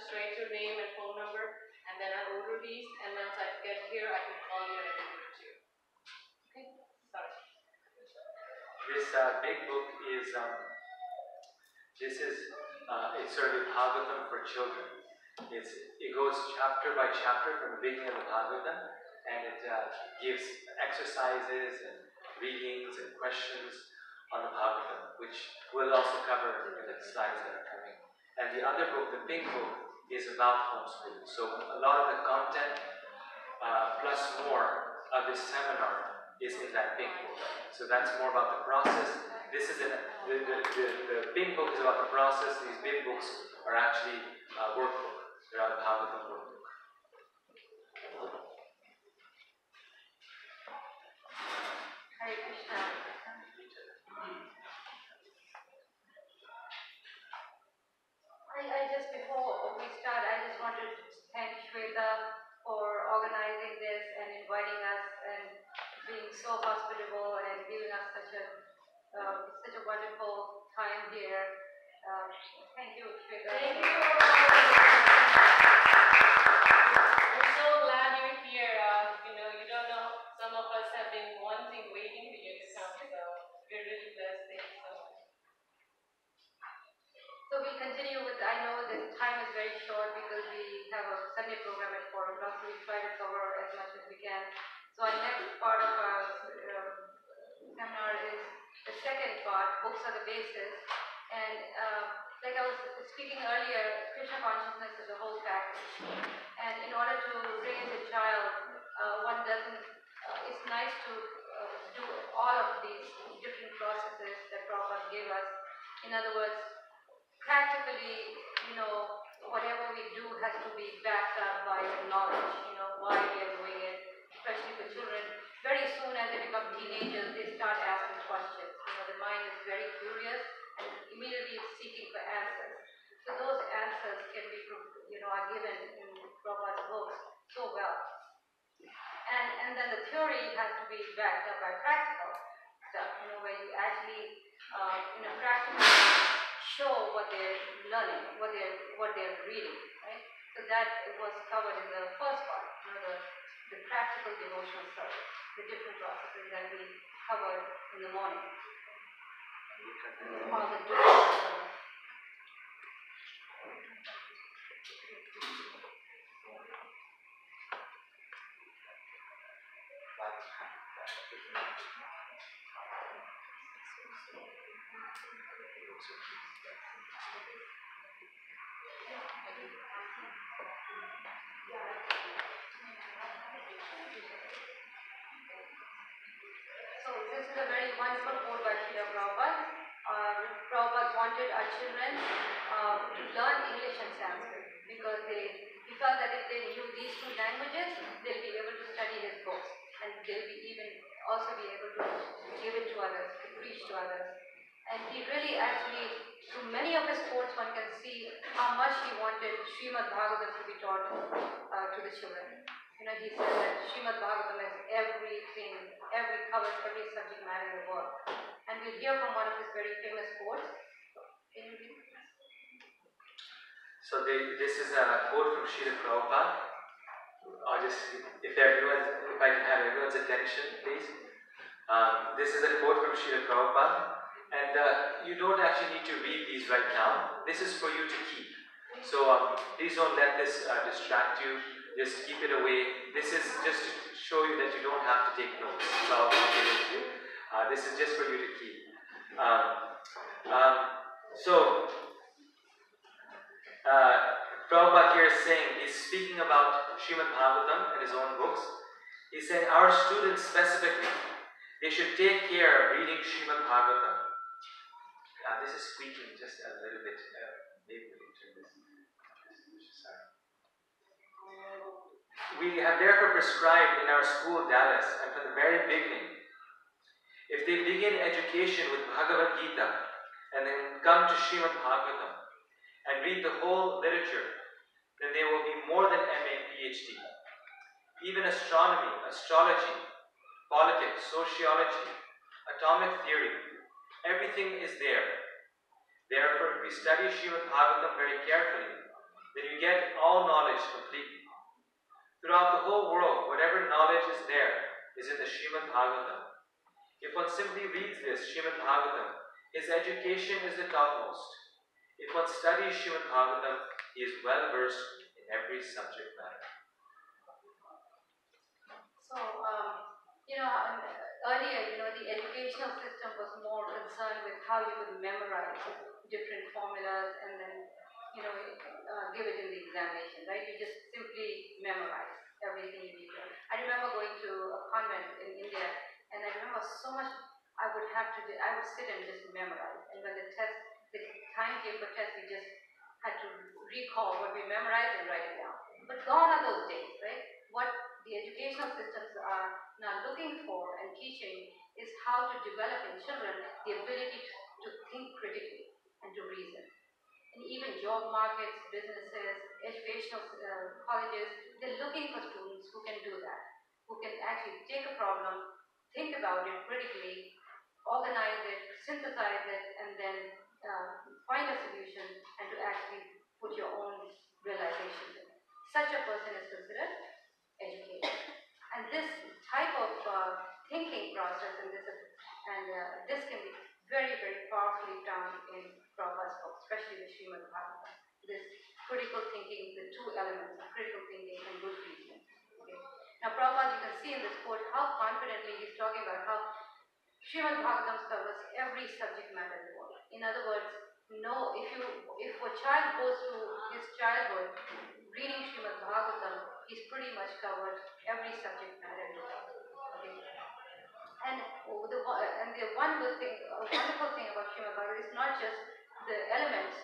Just write your name and phone number, and then I'll order these. And once I get here, I can call you and I can give it to you. Okay? Sorry. This uh, big book is um, this is uh, it's sort of Bhagavatam for children. It's, it goes chapter by chapter from the beginning of the Bhagavatam, and it uh, gives exercises and readings and questions on the Bhagavatam, which we'll also cover in the slides that are coming. And the other book, the pink book, is about homeschooling. So a lot of the content, uh, plus more of this seminar, is in that pink book. So that's more about the process. This is an, the, the, the, the pink book is about the process. These big books are actually uh, workbook. They're out of Bhagavatam workbook. Hare Krishna. I, I just before we start, I just wanted to thank Shweta for organizing this and inviting us and being so hospitable and giving us such a uh, such a wonderful time here. Uh, thank you, Shweta. Thank you. We're so glad you're here. Uh, you know, you don't know, some of us have been wanting, waiting for you to come, so we're really blessed. Thank you so much. So we'll continue with, I know the time is very short because we have a Sunday program at four o'clock, so we'll try to cover as much as we can. So our next part of our uh, seminar is the second part, books are the basis. And uh, like I was speaking earlier, Krishna consciousness is a whole package. And in order to raise a child, uh, one doesn't, uh, it's nice to uh, do all of these different processes that Prabhupada gave us. In other words, practically, you know, whatever we do has to be backed up by knowledge, you know, why we are doing it, especially for children. Very soon as they become teenagers, they start asking questions. You know, the mind is very curious and immediately it's seeking for answers. So those answers can be, you know, are given in Prabhupada's books so well. And, and then the theory has to be backed up by practical stuff, you know, where you actually, uh, in a practical show what they're learning, what they're what they're reading, that was covered in the first part, you know, the, the practical devotional service, the different processes that we covered in the morning. All the devotional So this is a very wonderful quote by Srila Prabhupada. Uh, Prabhupada wanted our children uh, to learn English and Sanskrit because they he felt that if they knew these two languages, they'll be able to study his books and they'll be even also be able to give it to others, to preach to others. And he really actually, through many of his quotes, one can see how much he wanted Srimad Bhagavatam to be taught uh, to the children. You know, he said that Srimad Bhagavatam is everything, every covers every subject matter in the world. And we'll hear from one of his very famous quotes. So they, this is a quote from Srila Prabhupada. I'll just, if everyone, if I can have everyone's attention, please. Um, this is a quote from Srila Prabhupada, and uh, you don't actually need to read these right now. This is for you to keep. So um, please don't let this uh, distract you. Just keep it away. This is just to show you that you don't have to take notes. So. Uh, this is just for you to keep. Um, um, so uh, Prabhupada here is saying, he's speaking about Srimad Bhagavatam in his own books. He's saying, our students specifically, they should take care of reading Srimad Bhagavatam. Uh, this is squeaking just a little bit. Uh, maybe We have therefore prescribed in our school Dallas, and from the very beginning, if they begin education with Bhagavad Gita and then come to Srimad Bhagavatam, and read the whole literature, then they will be more than MA PhD. Even astronomy, astrology, politics, sociology, atomic theory, everything is there Therefore, if we study Srimad Bhagavatam very carefully, then you get all knowledge completely. Throughout the whole world, whatever knowledge is there is in the Srimad Bhagavatam. If one simply reads this Srimad Bhagavatam, his education is the topmost. If one studies Srimad Bhagavatam, he is well versed in every subject matter. So, um, you know, um, earlier, you know, the educational system was more concerned with how you could memorize different formulas and then, you know, uh, give it in the examination, right? You just simply memorize everything you need to. I remember going to a convent in India, and I remember so much I would have to do, I would sit and just memorize. And when the test, the time came for test, we just had to recall what we memorized and write it down. But gone are those days, right? What the educational systems are now looking for and teaching is how to develop in children the ability to, to think critically. Job markets, businesses, educational uh, colleges, they're looking for students who can do that, who can actually take a problem, think about it critically, organize it, synthesize it, and then uh, find a solution and to actually put your own realizations in. Such a person is considered educated. And this type of uh, thinking process and this is, and uh, this can be very, very powerfully done in Prabhupada's book, especially the Srimad Bhagavatam. This critical thinking, the two elements of critical thinking and good reasoning. Okay. Now, Prabhupada, you can see in this quote how confidently he's talking about how Srimad Bhagavatam covers every subject matter in the world. In other words, no, if you if a child goes through his childhood reading Srimad Bhagavatam, he's pretty much covered every subject matter in the world. Okay. And the and the good thing, wonderful thing about Srimad Bhagavatam is not just the elements,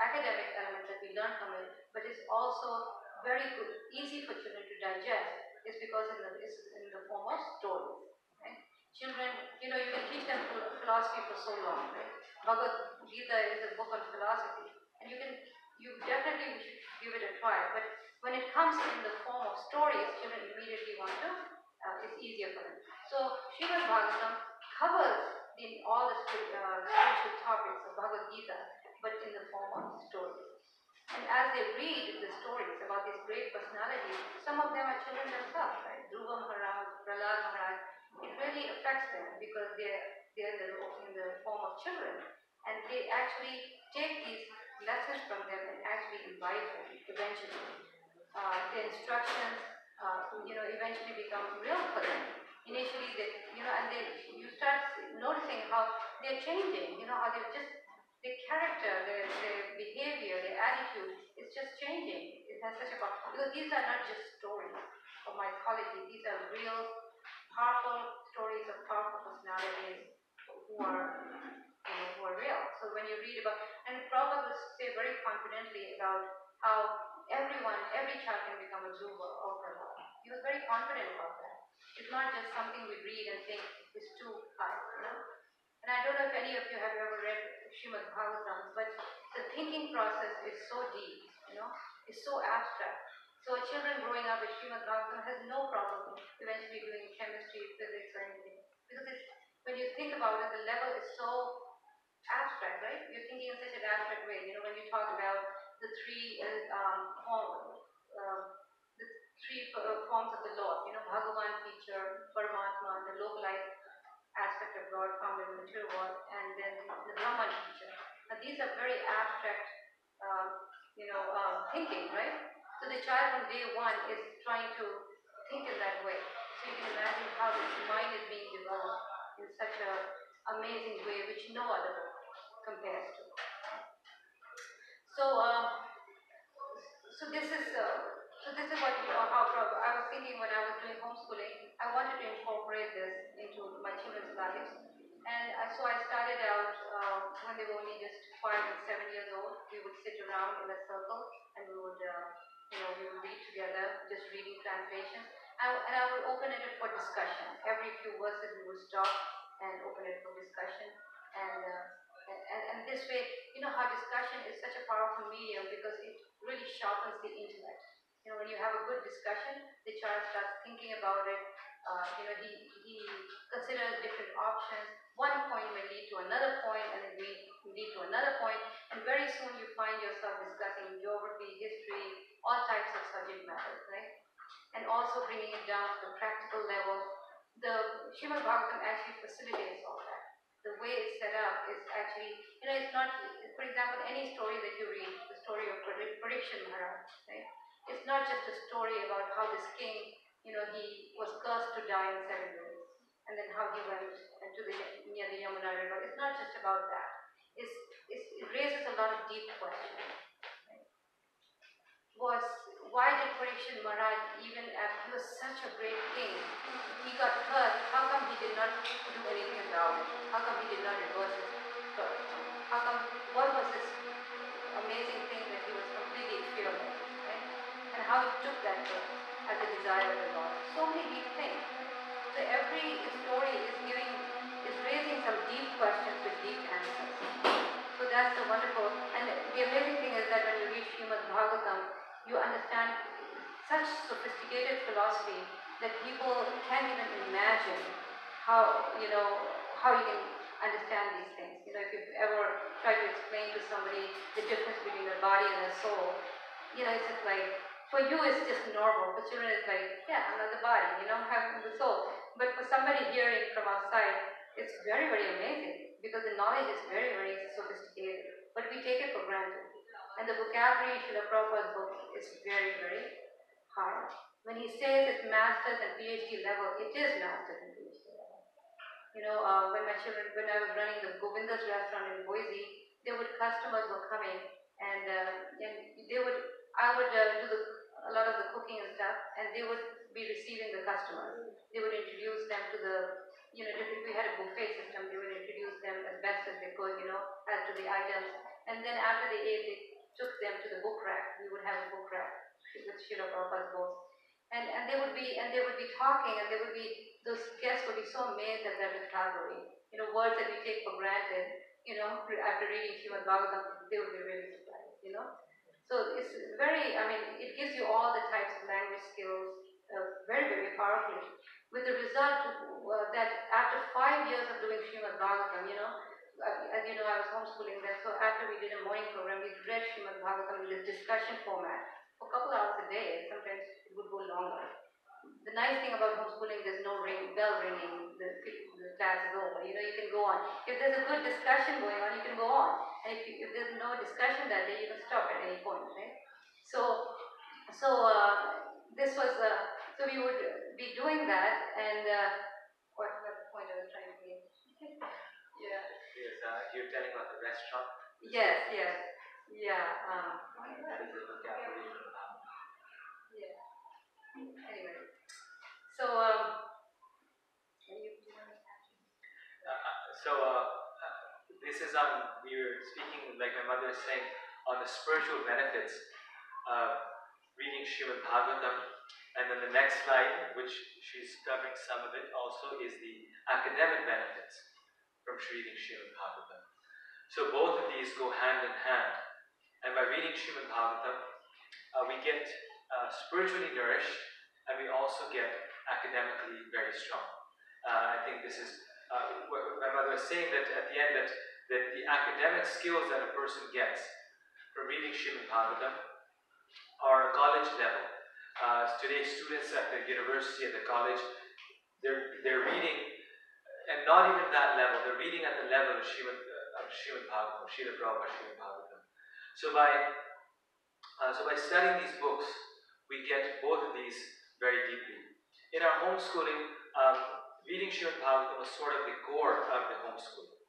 academic elements that we learn from it, but it's also very good, easy for children to digest. It's because in the, it's in the form of stories. Right? Children, you know, you can teach them philosophy for so long, right? Bhagavad Gita is a book on philosophy, and you can, you definitely should give it a try. But when it comes in the form of stories, children immediately want to, uh, it's easier for them. So Srimad Bhagavatam covers in all the uh, spiritual topics of Bhagavad Gita, but in the form of stories. And as they read the stories about these great personalities, some of them are children themselves, right? Dhruva Maharaj, Prahlad Maharaj, it really affects them because they're, they're in, the, in the form of children. And they actually take these lessons from them and actually invite them eventually. Uh, the instructions, uh, you know, eventually become real for them. Initially, they, you know, and they, you start noticing how they're changing, you know, how they're just their character, their, their behavior, their attitude is just changing. It has such a. Because these are not just stories of mythology, these are real, powerful stories of powerful personalities who are, you know, who are real. So when you read about, and Prabhupada would say very confidently about how everyone, every child can become a Dhruva or Prahlad. He was very confident about that. It's not just something we read and think is too high, you know. And I don't know if any of you have ever read Srimad Bhagavatam, but the thinking process is so deep, you know, it's so abstract. So a children growing up with Srimad Bhagavatam has no problem eventually doing chemistry, physics, or anything. Because it's, when you think about it, the level is so abstract, right? You're thinking in such an abstract way. You know, when you talk about the three uh, um, the three uh, forms of the Lord, you know, Bhagavan feature, Paramatma, the localized aspect of God found in the material world, and then the Brahman feature. Now these are very abstract, um, you know, um, thinking, right? So the child from day one is trying to think in that way. So you can imagine how his mind is being developed in such an amazing way, which no other book compares to. So, um, so this is. Uh, so this is what you know how I was thinking when I was doing homeschooling. I wanted to incorporate this into my children's lives, and uh, so I started out uh, when they were only just five and seven years old. We would sit around in a circle and we would, uh, you know, we would read together, just reading translations, and, and I would open it for discussion. Every few verses we would stop and open it for discussion, and. and, and this way, you know how discussion is such a powerful medium because it really sharpens the intellect you know, when you have a good discussion, the child starts thinking about it. Uh, you know, he, he considers different options. One point may lead to another point, and then we lead to another point. point, and very soon you find yourself discussing geography, history, all types of subject matters, right? And also bringing it down to the practical level. The Srimad Bhagavatam actually facilitates all that. The way it's set up is actually, you know, it's not, for example, any story that you read, the story of Parikshit Maharaj, right? It's not just a story about how this king, you know, he was cursed to die in seven days and then how he went to the near the Yamuna River. It's not just about that. It's, it's, it raises a lot of deep questions. Was why did Parikshit Maharaj, even he was such a great king, he got hurt? How come he did not do anything about it? How come he did not reverse curse? How come? What was this amazing thing And how it took that curse as a desire of the Lord? So many deep things. So every story is giving, is raising some deep questions with deep answers. So that's the wonderful, and the amazing thing is that when you read Srimad Bhagavatam, you understand such sophisticated philosophy that people can't even imagine how, you know, how you can understand these things. You know, if you've ever tried to explain to somebody the difference between a body and a soul, you know, it's just like, for you it's just normal. For children it's like, yeah, another body, you know, having the soul. But for somebody hearing from outside, it's very, very amazing because the knowledge is very, very sophisticated. But we take it for granted. And the vocabulary in the Prabhupada's book is very, very hard. When he says it's master's and PhD level, it is master's and PhD level. You know, uh, when my children, when I was running the Govinda's restaurant in Boise, there would customers were coming and, uh, and they would, I would uh, do the, a lot of the cooking and stuff, and they would be receiving the customers. They would introduce them to the, you know, if we had a buffet system, they would introduce them as best as they could, you know, as to the items. And then after they ate, they took them to the book rack. We would have a book rack with Srila Prabhupada's books. And, and they would be and they would be talking and they would be those guests would be so amazed at their vocabulary. You know, words that we take for granted, you know, after reading Srimad Bhagavatam, they would be really surprised, you know. So it's very, I mean, it gives you all the types of language skills, uh, very, very powerfully. With the result uh, that after five years of doing Srimad Bhagavatam, you know, uh, as you know, I was homeschooling then, so after we did a morning program, we read Srimad Bhagavatam in a discussion format for a couple hours a day, sometimes it would go longer. The nice thing about homeschooling, there's no ring, bell ringing, the, the class is over, you know, you can go on. If there's a good discussion going on, you can go on. And if, you, if there's no discussion that day, you can stop at any point, right? So, so uh, this was uh, so we would be doing that, and uh, what was the point I was trying to make? yeah. Yes, uh, you're telling about the restaurant. Yes, yes, yeah. Um, that is vocabulary Yeah. Anyway, so um, can you do uh, uh, so uh, uh, this is um we were speaking like my mother is saying on the spiritual benefits of reading Srimad Bhagavatam and then the next slide, which she's covering some of it also, is the academic benefits from reading Srimad Bhagavatam. So both of these go hand in hand. And by reading Srimad Bhagavatam, uh, we get uh, spiritually nourished and we also get academically very strong. Uh, I think this is uh, my mother was saying that at the end that, that the academic skills that a person gets from reading Srimad Bhagavatam are college level uh, today's students at the university, at the college, they're, they're reading, and not even that level, they're reading at the level of Srimad, uh, of Bhagavatam, Srila Prabhupada Srimad Bhagavatam. So by, uh, so by studying these books, we get both of these very deeply. In our homeschooling, um, reading Srimad Bhagavatam was sort of the core of the homeschooling.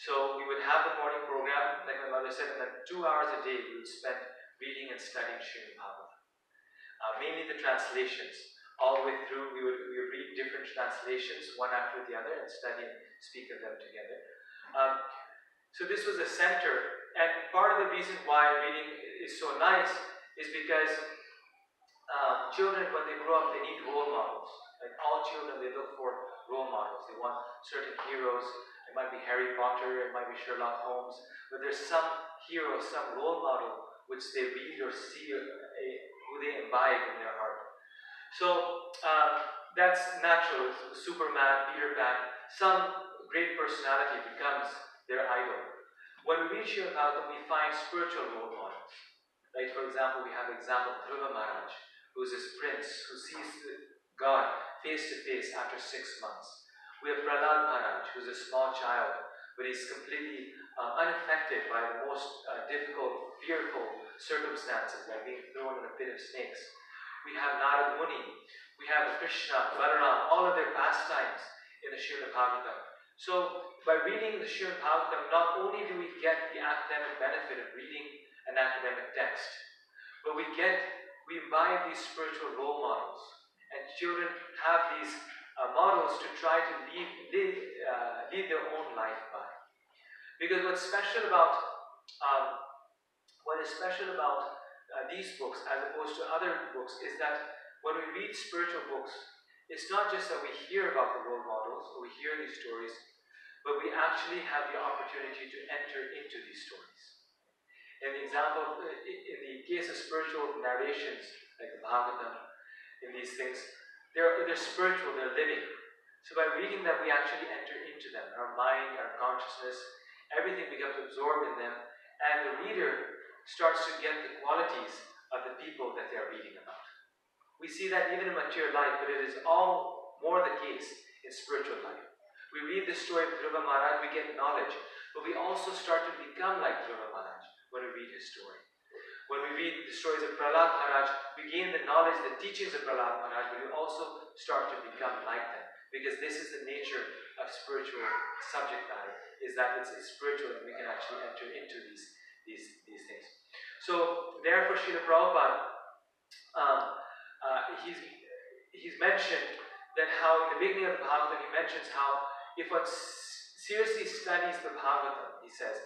So we would have the morning program, like my mother said, and then two hours a day we would spend reading and studying Srimad Bhagavatam uh, mainly the translations. All the way through, we would, we would read different translations, one after the other, and study and speak of them together. Um, so this was a center, and part of the reason why reading is so nice is because uh, children, when they grow up, they need role models. Like all children, they look for role models. They want certain heroes. It might be Harry Potter, it might be Sherlock Holmes, but there's some hero, some role model which they read or see they imbibe in their heart. So um, that's natural. Superman, Peter Pan, some great personality becomes their idol. When we reach Bhagavatam, we find spiritual role models. Right? For example, we have the example of Dhruva Maharaj, who's this prince who sees God face to face after six months. We have Prahlad Maharaj, who's a small child, but he's completely uh, unaffected by the most uh, difficult, fearful circumstances, like being thrown in a pit of snakes. We have Narad Muni, we have Krishna, Balaram, all of their pastimes in the Srimad Bhagavatam. So, by reading the Srimad Bhagavatam, not only do we get the academic benefit of reading an academic text, but we get, we imbibe these spiritual role models and children have these uh, models to try to lead, lead, uh, their own life by. Because what's special about um, what is special about uh, these books as opposed to other books is that when we read spiritual books, it's not just that we hear about the role models or we hear these stories, but we actually have the opportunity to enter into these stories. In the example, in the case of spiritual narrations like the Bhagavatam, in these things. They're, they're spiritual, they're living. So by reading them, we actually enter into them. Our mind, our consciousness, everything becomes absorbed in them, and the reader starts to get the qualities of the people that they are reading about. We see that even in material life, but it is all more the case in spiritual life. We read the story of Dhruva Maharaj, we get knowledge, but we also start to become like Dhruva Maharaj when we read his story. When we read the stories of Prahlad Maharaj, we gain the knowledge, the teachings of Prahlad Maharaj, but we also start to become like them. Because this is the nature of spiritual subject matter, is that it's, spiritual and we can actually enter into these, these, these things. So, therefore, Srila Prabhupada, um, uh, he's, he's mentioned that how in the beginning of the Bhagavatam, he mentions how if one seriously studies the Bhagavatam, he says,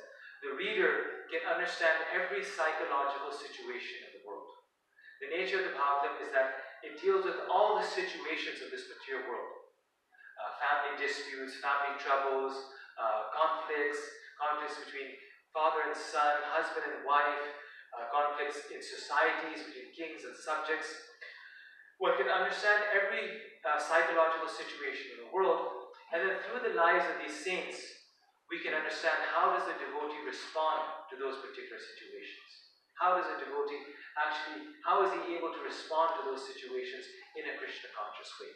the reader can understand every psychological situation in the world. The nature of the Bhagavatam is that it deals with all the situations of this material world. Uh, family disputes, family troubles, uh, conflicts, conflicts between father and son, husband and wife, uh, conflicts in societies between kings and subjects. One can understand every uh, psychological situation in the world, and then through the lives of these saints, we can understand how does the devotee respond to those particular situations. How does a devotee actually, how is he able to respond to those situations in a Krishna conscious way?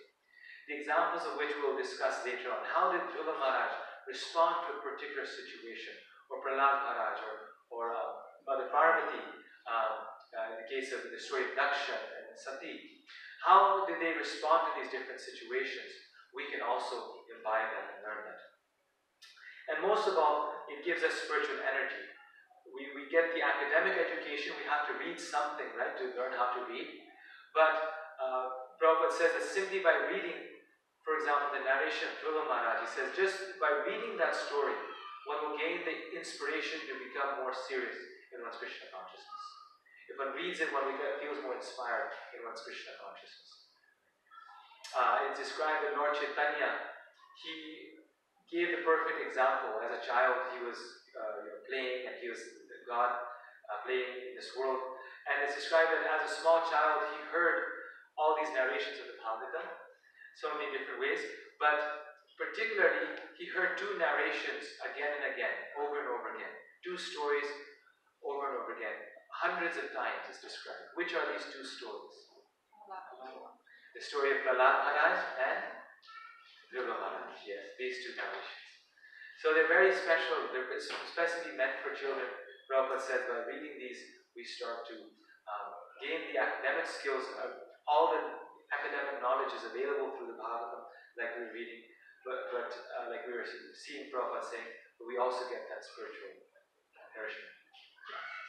The examples of which we'll discuss later on. How did Dhruva Maharaj respond to a particular situation? Or Prahlad Maharaj, or, or uh, Mother Parvati, um, uh, in the case of the story of Daksha and Sati. How did they respond to these different situations? We can also imbibe that and learn that. And most of all, it gives us spiritual energy. We, we get the academic education, we have to read something, right, to learn how to read. But uh, Prabhupada says that simply by reading, for example, the narration of Dhruva Maharaj, he says just by reading that story, one will gain the inspiration to become more serious in one's Krishna consciousness. If one reads it, one feels more inspired in one's Krishna consciousness. Uh, it's described that Lord Chaitanya, he gave the perfect example. As a child, he was uh, you know, playing, and he was God uh, playing in this world. And it's described that as a small child, he heard all these narrations of the Bhagavatam, so many different ways. But particularly, he heard two narrations again and again, over and over again. Two stories over and over again. Hundreds of times is described. Which are these two stories? The story of Prahlad Maharaj and Dhruva Maharaj, yes, these two narrations. So they're very special, they're specifically meant for children. Prabhupada said by reading these, we start to um, gain the academic skills. Of all the academic knowledge is available through the Bhagavatam, like we're reading, but, but uh, like we were seeing Prabhupada saying, we also get that spiritual nourishment.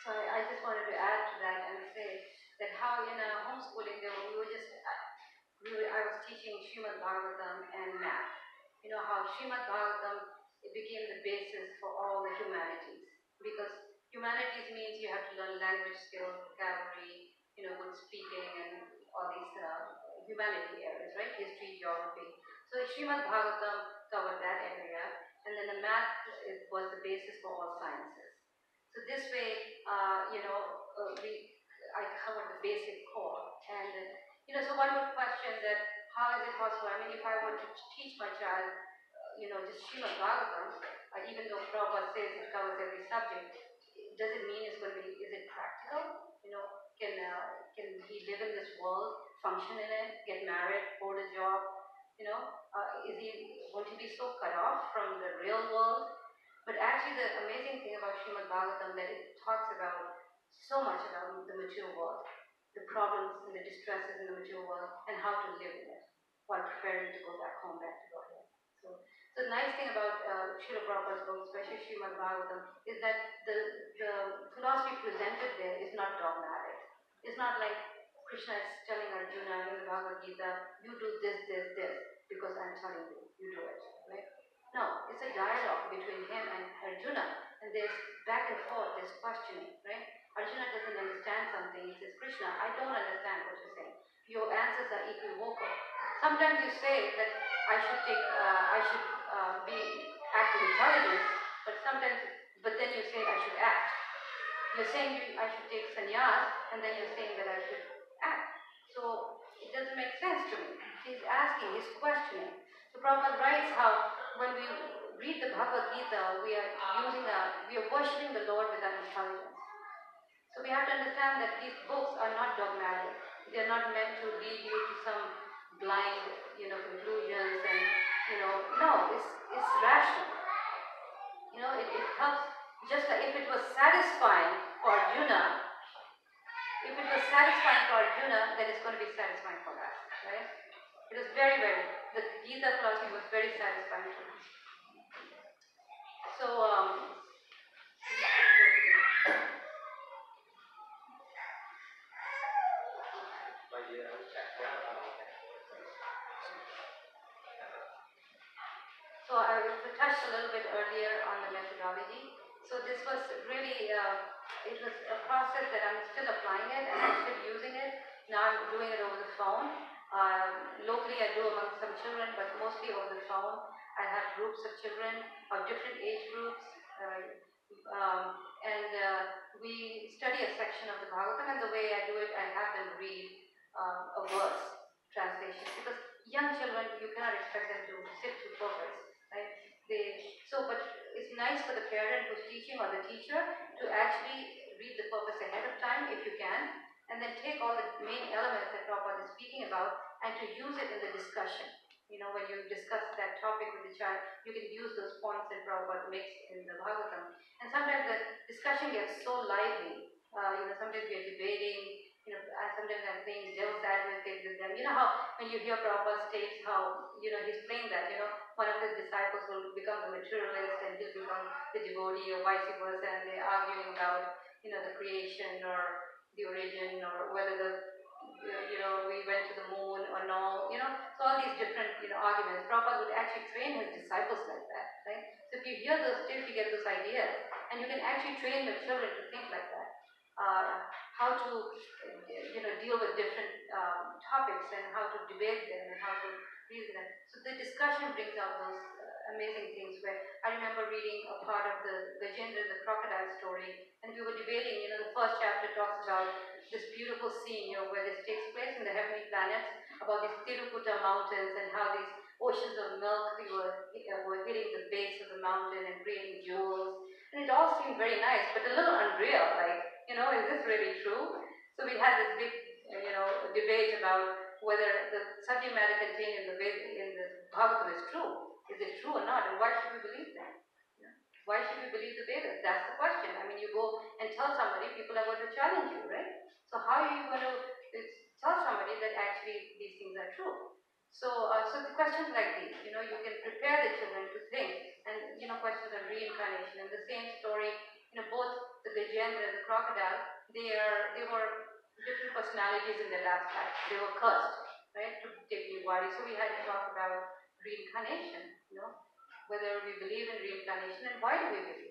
So I, I just wanted to add to that and say that how in a homeschooling, there, we were just really, I was teaching Srimad Bhagavatam and math. You know how Srimad Bhagavatam it became the basis for all the humanities because humanities means you have to learn language skills, vocabulary, you know, good speaking, and all these uh, humanity areas, right? History, geography. So Srimad Bhagavatam covered that area, and then the math is, was the basis for all sciences. So this way, uh, you know, uh, we I covered the basic core and you know, so one would question that how is it possible? I mean, if I were to teach my child, uh, you know, just Srimad Bhagavatam, uh, even though Prabhupada says it covers every subject, does it mean it's going to be, is it practical? You know, can, uh, can he live in this world, function in it, get married, hold a job? You know, uh, is he, won't he be so cut off from the real world? But actually, the amazing thing about Srimad Bhagavatam that it talks about so much about the material world, the problems and the distresses in the material world, and how to live in it while preparing to go back home, back to Godhead. So, so the nice thing about uh, Srila Prabhupada's book, especially Srimad Bhagavatam, is that the, the philosophy presented there is not dogmatic. It's not like Krishna is telling Arjuna in the Bhagavad Gita, you do this, this, this, because I'm telling you, you do it. Right? No, it's a dialogue between him and Arjuna, and there's back and forth, there's questioning, right? Arjuna doesn't understand something, he says, Krishna, I don't understand what you're saying. Your answers are equivocal. Sometimes you say that I should take, uh, I should uh, be act with intelligence, but sometimes, but then you say I should act. You're saying I should take sannyas, and then you're saying that I should act. So it doesn't make sense to me. He's asking, he's questioning. So Prabhupada writes how when we read the Bhagavad Gita, we are using a, we are worshipping the Lord with our intelligence. So we have to understand that these books are not dogmatic. They are not meant to lead you to some blind, you know, conclusions and, you know, no, it's, it's rational. You know, it, it helps, just like if it was satisfying for Arjuna, if it was satisfying for Arjuna, then it's going to be satisfying for us, right? It was very, very, the Gita philosophy was very satisfying us. So, um, So I touched a little bit earlier on the methodology. So this was really, uh, it was a process that I'm still applying it and I'm still using it. Now I'm doing it over the phone. Uh, locally I do among some children, but mostly over the phone. I have groups of children of different age groups. Uh, um, and uh, we study a section of the Bhagavatam and the way I do it, I have them read uh, a verse translation because young children, you cannot expect them to sit through purports right? They, so, but it's nice for the parent who's teaching or the teacher to actually read the purpose ahead of time if you can, and then take all the main elements that Prabhupada is speaking about and to use it in the discussion. You know, when you discuss that topic with the child, you can use those points that Prabhupada makes in the Bhagavatam. And sometimes the discussion gets so lively. Uh, you know, sometimes we are debating, you know, and sometimes I'm playing devil's advocate with them. You know how when you hear Prabhupada states how, you know, he's playing that, you know, one of his disciples will become the materialist and he'll become the devotee or vice versa and they're arguing about, you know, the creation or the origin or whether the, you know, we went to the moon or no, you know, so all these different, you know, arguments. Prabhupada would actually train his disciples like that, right? So if you hear those tips, you get those ideas and you can actually train the children to think like that. Uh, how to, you know, deal with different um, topics and how to debate them and how to reason them. So the discussion brings out those uh, amazing things where I remember reading a part of the Gajendra, the crocodile story, and we were debating, you know, the first chapter talks about this beautiful scene, you know, where this takes place in the heavenly planets, about these Trikuta mountains and how these oceans of milk were, were hitting the base of the mountain and creating jewels. And it all seemed very nice, but a little unreal, like, you know, is this really true? So we had this big, you know, debate about whether the subject matter contained in the in the Bhagavatam is true. Is it true or not? And why should we believe that? Why should we believe the Vedas? That's the question. I mean, you go and tell somebody, people are going to challenge you, right? So how are you going to tell somebody that actually these things are true? So, uh, so the questions like these, you know, you can prepare the children to think, and you know, questions on reincarnation. And the same story, you know, both the Gajendra and the crocodile, they are they were different personalities in their last life. They were cursed, right, to take new bodies. So we had to talk about reincarnation, you know, whether we believe in reincarnation and why do we believe.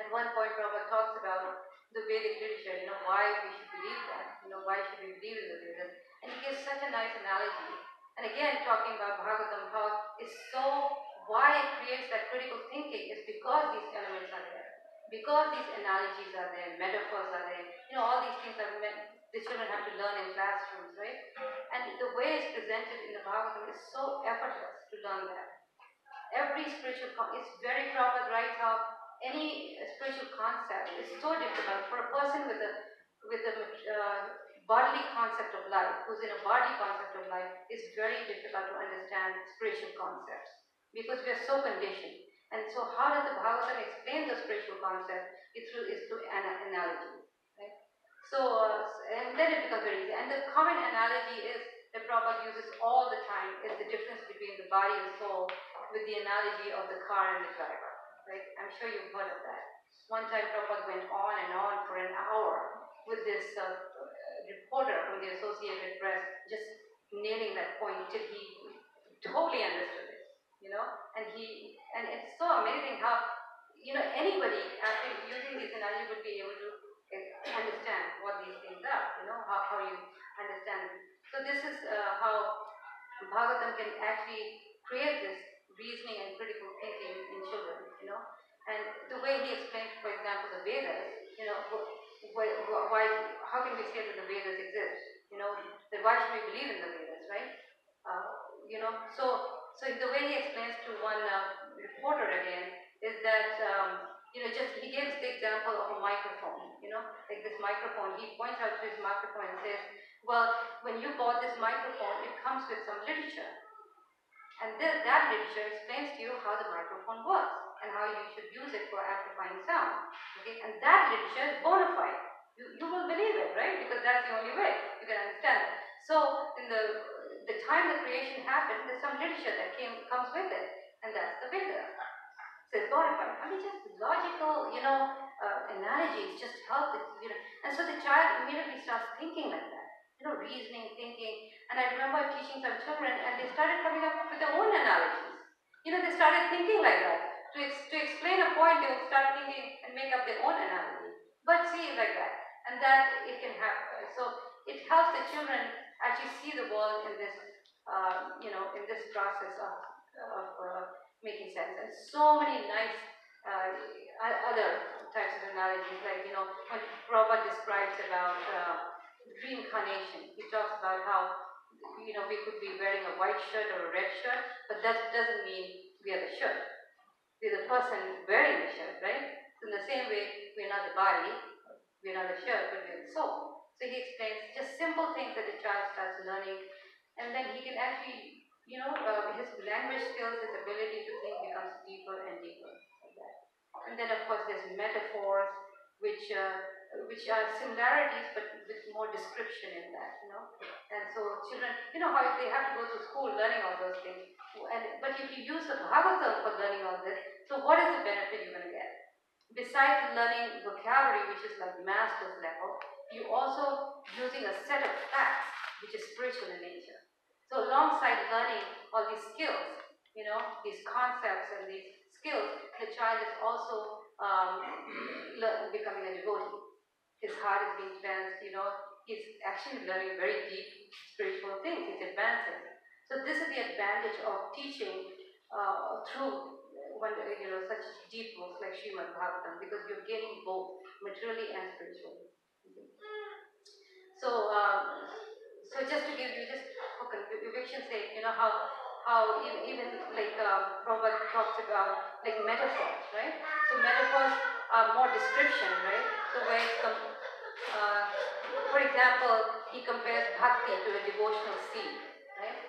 At one point, Prabhupada talks about the Vedic literature, you know, why we should believe that, you know, why should we believe in the Vedas. And he gives such a nice analogy. And again, talking about Bhagavatam, how it's so, why it creates that critical thinking is because these elements are there. Because these analogies are there, metaphors are there, you know, all these things are meant, the children have to learn in classrooms, right? And the way it's presented in the Bhagavatam is so effortless to learn that. every spiritual, con- it's very proper, right? How any spiritual concept is so difficult for a person with a with a uh, bodily concept of life, who's in a bodily concept of life, is very difficult to understand spiritual concepts because we are so conditioned. And so, how does the Bhagavatam explain the spiritual concept? It's through, it's through an analogy. So, and then it becomes very easy. And the common analogy is that Prabhupada uses all the time is the difference between the body and soul with the analogy of the car and the driver. Right? I'm sure you've heard of that. One time Prabhupada went on and on for an hour with this uh, reporter from the Associated Press just nailing that point till he totally understood it, you know. And he and it's so amazing how you know anybody after using this analogy would be able to understand what these things are, you know, how, how you understand. So this is uh, how Bhagavatam can actually create this reasoning and critical thinking in children, you know. And the way he explains, for example, the Vedas, you know, why, why how can we say that the Vedas exist? You know, that why should we believe in the Vedas, right? Uh, you know, so so the way he explains to one uh, reporter again is that um, you know just he gives the example of a microphone. You know, like this microphone. He points out to his microphone and says, "Well, when you bought this microphone, it comes with some literature." And this, that literature explains to you how the microphone works and how you should use it for amplifying sound. Okay, and that literature is bona fide. You, you will believe it, right? Because that's the only way you can understand it. So in the the time the creation happened, there's some literature that came comes with it, and that's the Veda. So it's fide. I mean, just logical, you know, uh, analogies just help it, you know. And so the child immediately starts thinking like that, you know, reasoning, thinking. And I remember teaching some children, and they started coming up with their own analogies. You know, they started thinking like that. To, ex- to explain a point, they would start thinking and make up their own analogy. But see like that, and that it can happen. So it helps the children actually see the world in this, uh, you know, in this process of, of uh, making sense. And so many nice uh, other types of analogies, like you know, when Prabhupada describes about uh, reincarnation, he talks about how you know we could be wearing a white shirt or a red shirt, but that doesn't mean we are the shirt. We're the person wearing the shirt, right? In the same way, we're not the body, we're not the shirt, but we're the soul. So he explains just simple things that the child starts learning, and then he can actually, you know, uh, his language skills, his ability to think becomes deeper and deeper. And then, of course, there's metaphors, which uh, which are similarities, but with more description in that, you know. And so children, you know how they have to go to school learning all those things. And but if you use the Bhagavatam for learning all this, so what is the benefit you're going to get? Besides learning vocabulary, which is like master's level, you also using a set of facts, which is spiritual in nature. So alongside learning all these skills, you know, these concepts and these skills, the child is also um, becoming a devotee. His heart is being cleansed, you know, he's actually learning very deep spiritual things, he's advancing. So this is the advantage of teaching uh, through you know, such deep books like Srimad Bhagavatam because you're gaining both materially and spiritually. So, um, so just to give you just for conviction's sake, you know how how even, like Robert talks about like metaphors, right? So metaphors are more description, right? So where uh, for example, he compares bhakti to a devotional seed, right?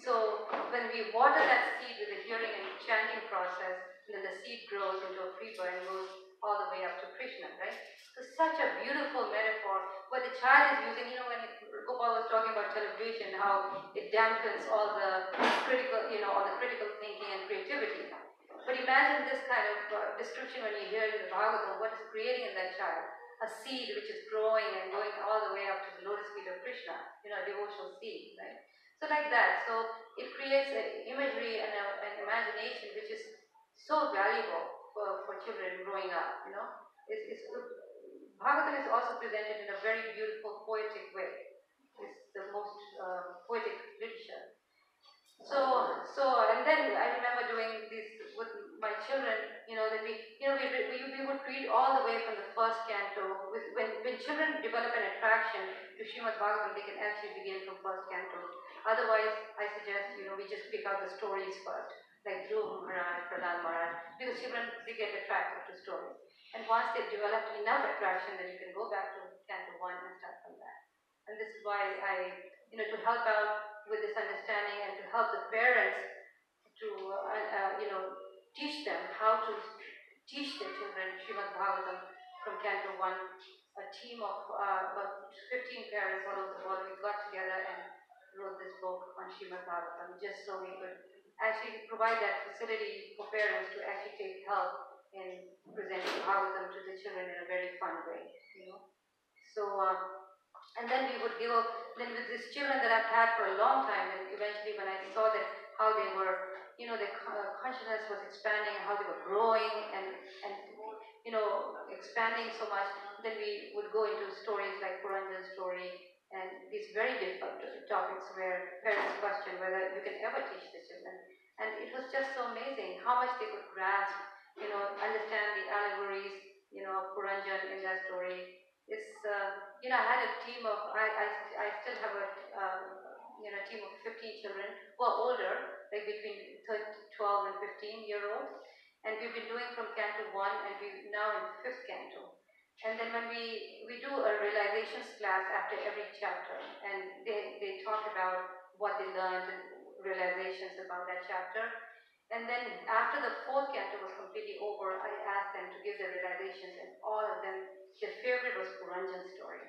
So when we water that seed with the hearing and chanting process, then the seed grows into a creeper and goes all the way up to Krishna, right? So such a beautiful metaphor What the child is using, you know, when Gopal was talking about television, how it dampens all the critical, you know, all the critical thinking and creativity. But imagine this kind of uh, description when you hear in the Bhagavatam, what is creating in that child? A seed which is growing and going all the way up to the lotus feet of Krishna, you know, a devotional seed, right? So like that. So it creates an imagery and a, an imagination which is so valuable for, for children growing up, you know. It's, it's, Bhagavatam is also presented in a very beautiful, poetic way. It's the most uh, poetic literature. So, so, and then I remember doing this with my children. You know that we, you know, we, we, we would read all the way from the first canto. With, when when children develop an attraction to Srimad Bhagavatam, they can actually begin from first canto. Otherwise, I suggest you know we just pick out the stories first. Like Dhruv Maharaj, Prahlad Maharaj, because children, they get attracted to stories. And once they've developed enough attraction, then you can go back to Canto 1 and start from that. And this is why I, you know, to help out with this understanding and to help the parents to, uh, uh, you know, teach them how to teach their children Srimad Bhagavatam from Canto 1. A team of uh, about 15 parents all over the world, we got together and wrote this book on Srimad Bhagavatam just so we could actually provide that facility for parents to actually take help in presenting Bhagavatam to the children in a very fun way, you know. So, uh, and then we would give up, then with these children that I've had for a long time, and eventually when I saw that how they were, you know, their uh, consciousness was expanding, how they were growing and, and you know, expanding so much, then we would go into stories like Puranjan's story and these very difficult topics where parents question whether you can ever teach the children. And it was just so amazing how much they could grasp, you know, understand the allegories, you know, of Puranjan in that story. It's, uh, you know, I had a team of, I, I, I still have a, um, you know, team of 15 children who are older, like between 12 and 15 year olds. And we've been doing from Canto 1 and we're now in fifth Canto. And then when we, we do a realizations class after every chapter, and they, they talk about what they learned and realizations about that chapter. And then after the fourth chapter was completely over, I asked them to give their realizations, and all of them, their favorite was Puranjan's story.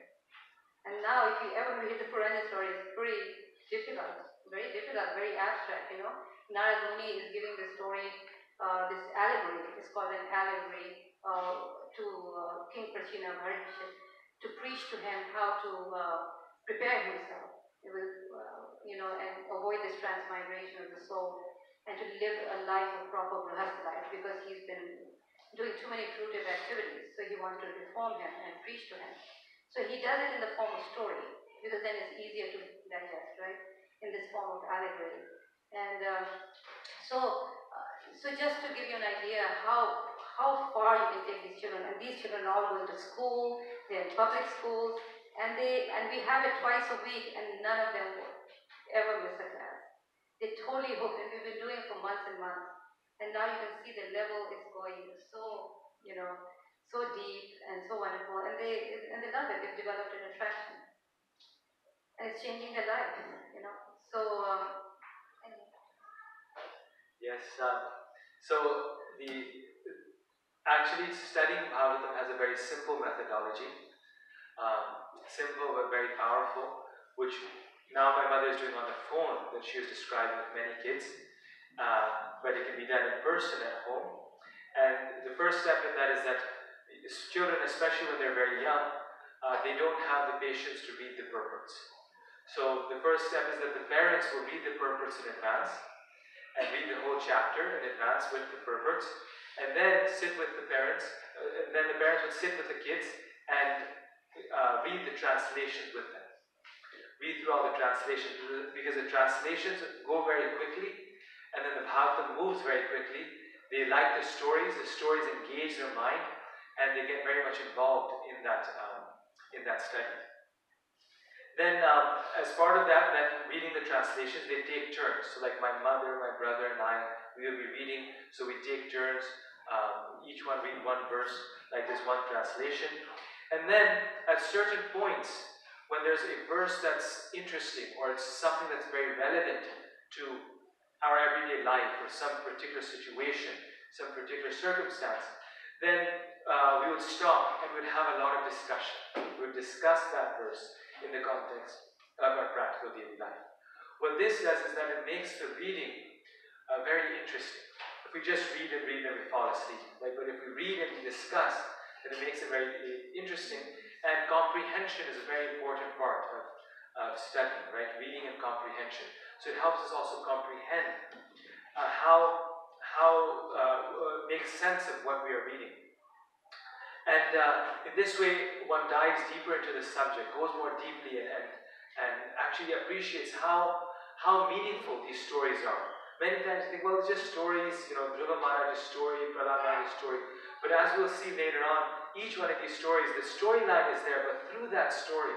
And now, if you ever read the Puranjan story, it's pretty difficult, very difficult, very abstract, you know. Narad Muni is giving the story, uh, this allegory, it's called an allegory, uh, to uh, King Prachinabarhishat to preach to him how to uh, prepare himself, uh, you know, and avoid this transmigration of the soul, and to live a life of proper grahast life because he's been doing too many fruitive activities. So he wants to reform him and preach to him. So he does it in the form of story because then it's easier to digest, right? In this form of allegory. And uh, so, uh, so just to give you an idea how how far you can take these children. And these children all go to school, they're in public schools, and they and we have it twice a week, and none of them will ever miss a class. They totally hooked, and we've been doing it for months and months. And now you can see the level is going so, you know, so deep and so wonderful. And they and they love it. They've developed an attraction, and it's changing their life, you know. So. Um, Yes. Um, so the Actually, studying Bhagavatam has a very simple methodology, um, simple but very powerful, which now my mother is doing on the phone that she was describing with many kids, uh, but it can be done in person at home. And the first step in that is that children, especially when they're very young, uh, they don't have the patience to read the purports. So the first step is that the parents will read the purports in advance and read the whole chapter in advance with the purports and then sit with the parents, uh, and then the parents would sit with the kids and uh, read the translations with them. Read through all the translations because the translations go very quickly, and then the Bhagavatam moves very quickly. They like the stories, the stories engage their mind, and they get very much involved in that um, in that study. Then, um, as part of that, then reading the translations, they take turns. So, like my mother, my brother, and I, we will be reading. So we take turns um, each one read one verse, like this one translation. And then at certain points, when there's a verse that's interesting or it's something that's very relevant to our everyday life or some particular situation, some particular circumstance, then uh, we would stop and we would have a lot of discussion. We would discuss that verse in the context of our practical daily life. What this does is that it makes the reading uh, very interesting If we just read and read and we fall asleep. Right? But if we read and we discuss, then it makes it very interesting. And comprehension is a very important part of, of studying, right? Reading and comprehension. So it helps us also comprehend uh, how how uh, uh, make sense of what we are reading. And uh, in this way, one dives deeper into the subject, goes more deeply, and, and actually appreciates how, how meaningful these stories are. Many times you think, well, it's just stories, you know, Dhruva Maharaj's story, Prahlad Maharaj's story. But as we'll see later on, each one of these stories, the storyline is there, but through that story,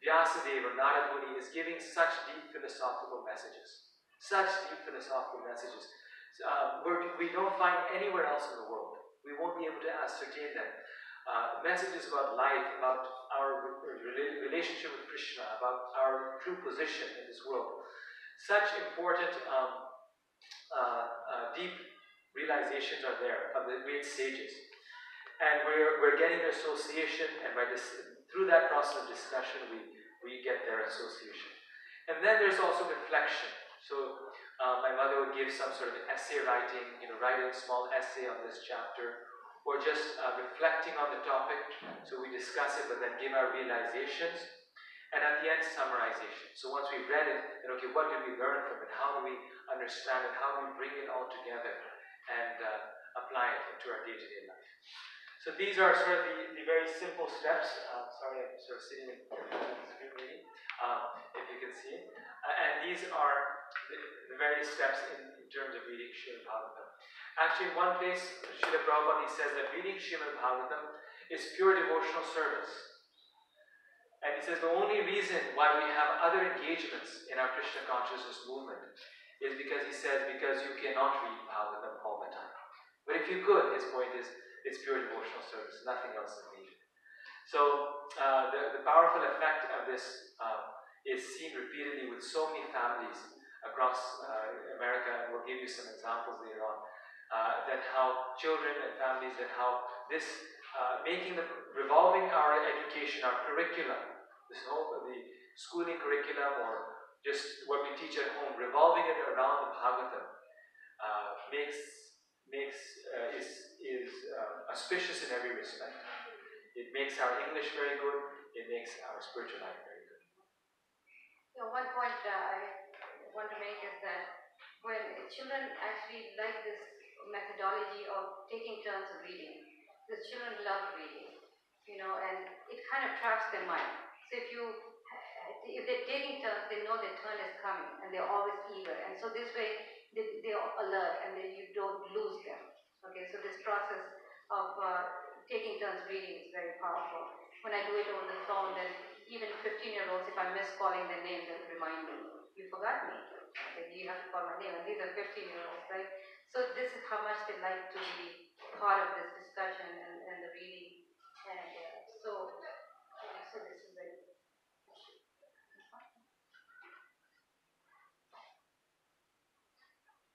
Vyasadeva or Narad Muni is giving such deep philosophical messages. Such deep philosophical messages. uh, we don't find anywhere else in the world. We won't be able to ascertain them. Uh, messages about life, about our relationship with Krishna, about our true position in this world. Such important, um, uh, uh, deep realizations are there of the great sages. And we're, we're getting their association, and by this, through that process of discussion, we, we get their association. And then there's also reflection. So uh, my mother would give some sort of essay writing, you know, writing a small essay on this chapter, or just uh, reflecting on the topic. So we discuss it, but then give our realizations. And at the end, summarization. So once we've read it, then okay, what did we learn from it? How do we understand it? How do we bring it all together and uh, apply it into our day-to-day life? So these are sort of the, the very simple steps. Uh, sorry, I'm sort of sitting in the meeting, um, if you can see. Uh, and these are the, the various steps in, in, terms of reading Srimad Bhagavatam. Actually, one place, Srila Prabhupada says that reading Srimad Bhagavatam is pure devotional service. And he says the only reason why we have other engagements in our Krishna consciousness movement is because he says, because you cannot read Bhagavatam all the time. But if you could, his point is, it's pure devotional service, nothing else is needed. So, uh, the, the powerful effect of this uh, is seen repeatedly with so many families across uh, America, and we'll give you some examples later on, uh, that how children and families, and how this uh, making the revolving our education, our curriculum, this whole the schooling curriculum or just what we teach at home, revolving it around the Bhagavatam uh, makes makes uh, is is uh, auspicious in every respect. It makes our English very good. It makes our spiritual life very good. You know, one point I want to make is that when children actually like this methodology of taking turns of reading, the children love reading, you know, and it kind of traps their mind. So if you if they're taking turns, they know their turn is coming and they're always eager. And so this way they, they're alert and then you don't lose them. Okay, so this process of uh, taking turns reading is very powerful. When I do it on the phone, then even 15 year olds, if I miss calling their name, they'll remind me you forgot me. Okay, you have to call my name. And these are 15 year olds, right? So this is how much they like to be part of this discussion and, and the reading. And uh, so this is very.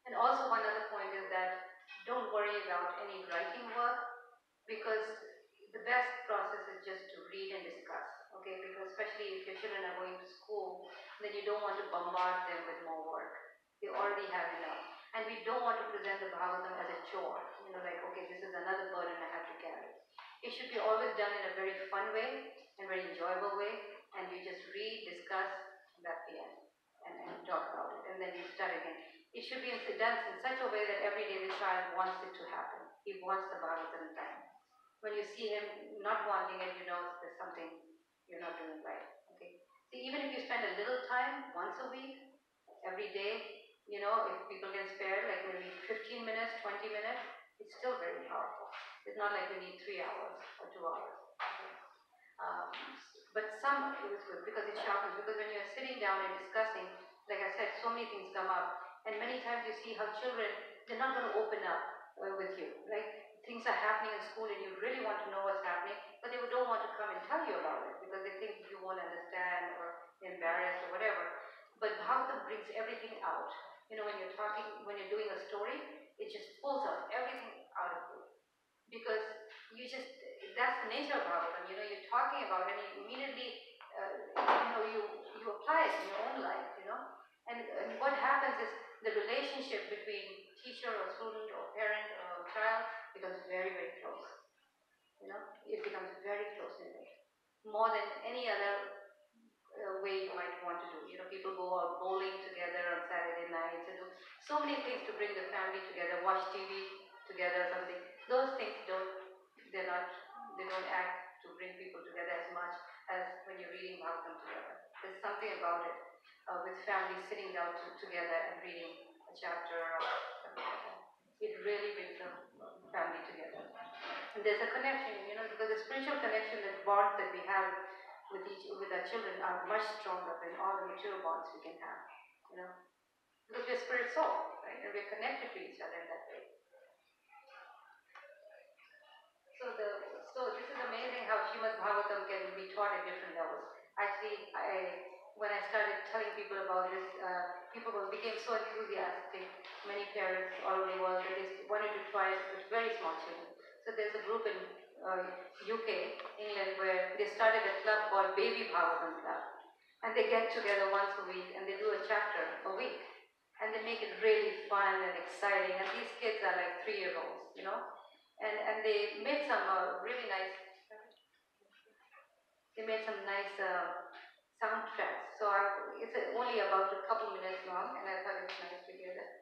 And also one other point is that don't worry about any writing work because the best process is just to read and discuss okay? Because especially if your children are going to school, then you don't want to bombard them with more work. They already have enough. And we don't want to present the Bhagavatam as a chore, you know, like, okay, this is another burden I have to carry. It should be always done in a very fun way and very enjoyable way, and we just read, discuss, that's the end, and, and talk about it, and then we start again. It should be done in such a way that every day the child wants it to happen. He wants the Bhagavatam time. When you see him not wanting it, you know there's something you're not doing right. Okay. See, even if you spend a little time once a week, every day, you know, if people can spare like maybe 15 minutes, 20 minutes, it's still very powerful. It's not like you need three hours or two hours. Okay. Um, but some it was good because it sharpens. Because when you're sitting down and discussing, like I said, so many things come up, and many times you see how children they're not going to open up uh, with you, right? Things are happening in school and you really want to know what's happening, but they don't want to come and tell you about it because they think you won't understand or embarrassed or whatever. But Bhagavatam brings everything out. You know, when you're talking, when you're doing a story, it just pulls out everything out of you. Because you just, that's the nature of Bhagavatam. You know, you're talking about it and you immediately, uh, you know, you, you apply it in your own life, you know. And, and what happens is the relationship between teacher or student or parent or child becomes very, very close. You know, it becomes very close in it. More than any other uh, way you might want to do. You know, people go out bowling together on Saturday nights and do so many things to bring the family together, watch TV together, something. Those things don't, they're not, they don't act to bring people together as much as when you're reading Bhagavatam together. There's something about it uh, with families sitting down to, together and reading a chapter or something like that. It really brings them family together. And there's a connection, you know, because the spiritual connection, the bonds that we have with each with our children are much stronger than all the material bonds we can have. You know, Because we're spirit soul, right? And we're connected to each other in that way. So the so this is amazing how Srimad Bhagavatam can be taught at different levels. Actually, I when I started telling people about this, uh, people became so enthusiastic. Many parents all over the world that they wanted to try it with very small children. So there's a group in uh, UK, England, where they started a club called Baby Bhagavatam Club, and they get together once a week and they do a chapter a week, and they make it really fun and exciting. And these kids are like three year olds, you know and and they made some uh, really nice. They made some nice soundtracks. So I, it's only about a couple minutes long, and I thought it's nice to hear that.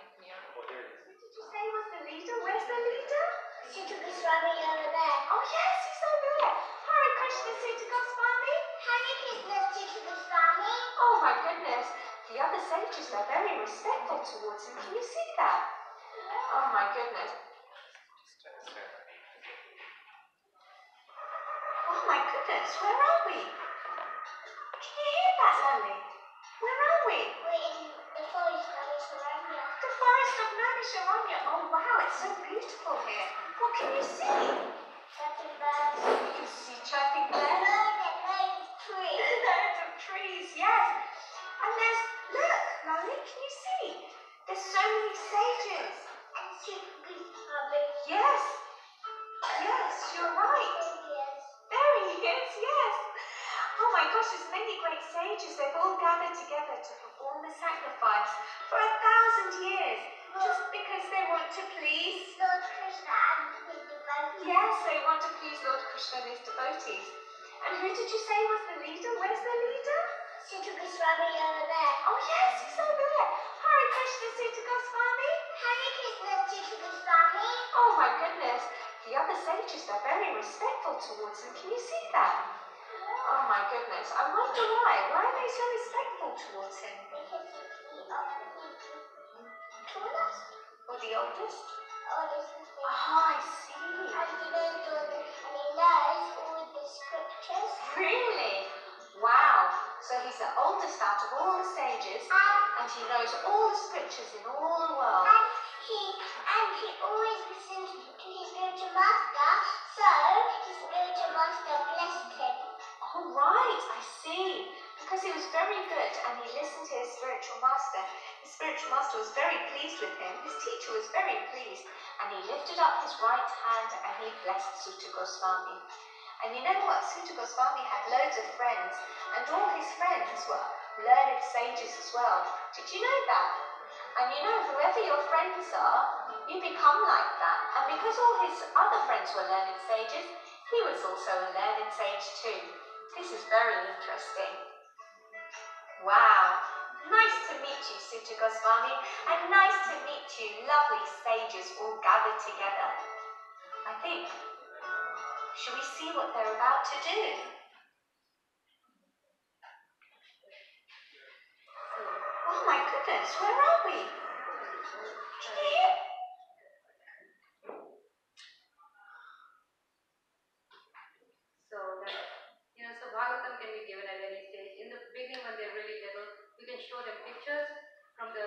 Can hold the. Oh, there it is. Who did you say was the leader? Where's the leader? She Suta Goswami over there. Oh yes, he's over there. Hare Krishna Suta Goswami. Hare Krishna, Suta Goswami. Oh my goodness. The other sages are very respectful towards him. Can you see that? Oh my goodness. Oh my goodness, where are we? Know that? And you know, whoever your friends are, you become like that. And because all his other friends were learned sages, he was also a learned sage too. This is very interesting. Wow. Nice to meet you, Suta Goswami, and nice to meet you, lovely sages all gathered together. I think, shall we see what they're about to do? Oh my goodness, where are we? So that you know, so Bhagavatam can be given at any stage. In the beginning, when they're really little, you can show them pictures from the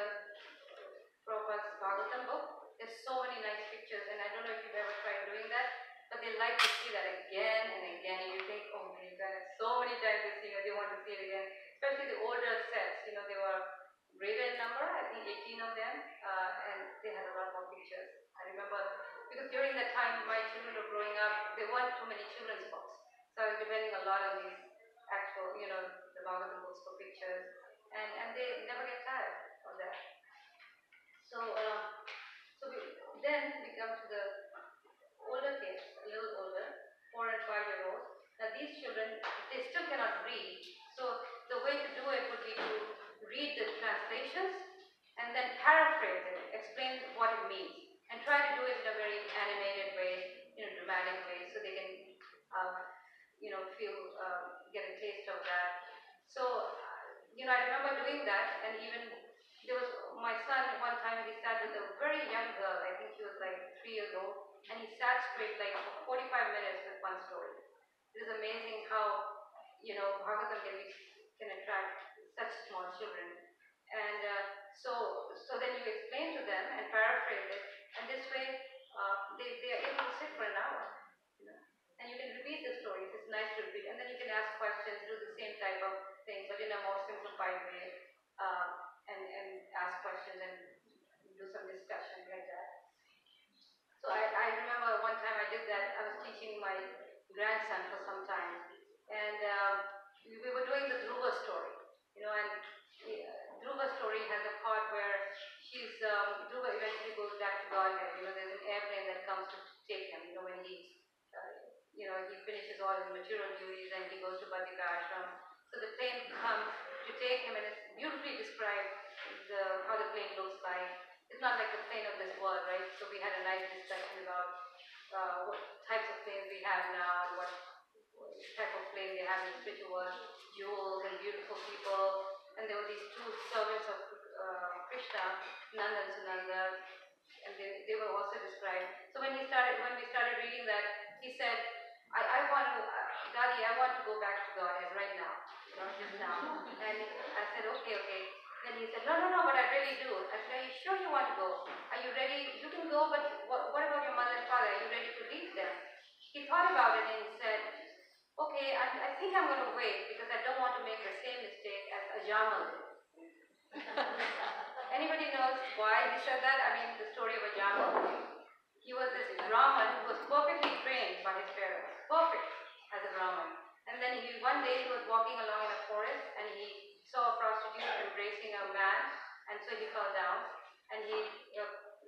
Prabhupada's Bhagavatam book. There's so many nice pictures, and I don't know if you've ever tried doing that, but they like to see that again and again. And you think, oh man, you've done it so many times this year, they want to see it again. Especially the older sets, you know, they were greater in number, I think 18 of them. Uh, uh, and they had a lot more pictures. I remember because during that time my children were growing up, there weren't too many children's books, so I was depending a lot on these actual, you know, the Bhagavatam books for pictures, and and they never get tired of that. So um, so we, then we come to the older kids, a little older, four and five year olds. Now these children, they still cannot read, so the way to do it would be to read the translations and then paraphrase it, explain what it means, and try to do it in a very animated way, in a dramatic way, so they can, uh, you know, feel, uh, get a taste of that. So, uh, you know, I remember doing that, and even there was my son one time he sat with a very young girl, I think he was like three years old, and he sat straight like for 45 minutes with one story. It is amazing how, you know, Bhagavatam can, be, can attract such small children. And uh, so, so then you explain to them and paraphrase it, and this way uh, they, they are able to sit for an hour. You know? And you can repeat the stories, it's nice to repeat, and then you can ask questions, do the same type of thing, but in a more simplified way, uh, and, and ask questions and do some discussion like that. So I, I remember one time I did that, I was teaching my grandson for some time, and we we were doing the Dhruva story, you know, and uh, Dhruva story has a part where she's, um, Dhruva eventually goes back to Godhead, you know, there's an airplane that comes to take him, you know, when he, uh, you know, he finishes all his material duties and he goes to Badrika Ashram. So the plane comes to take him and it's beautifully described the, how the plane looks like. It's not like the plane of this world, right? So we had a nice discussion about uh, what types of planes we have now and what, what type of plane they have in the spiritual world, jewels and beautiful people. And two servants of uh, Krishna, Nanda and Sunanda, and they, they were also described. So when he started, when we started reading that, he said, I, I want to, uh, I want to go back to Godhead right now, just now. And I said, okay, okay. Then he said, no, no, no, but I really do. I said, are you sure you want to go? Are you ready? You can go, but what, what about your mother and father? Are you ready to leave them? He thought about it and he said, okay, I, I think I'm going to wait because I don't want to make the same mistake as Ajamil did. Anybody knows why he said that? I mean, the story of Ajamil. He was this Brahman who was perfectly trained by his parents, perfect as a Brahman. And then he one day he was walking along in a forest and he saw a prostitute embracing a man, and so he fell down and he uh,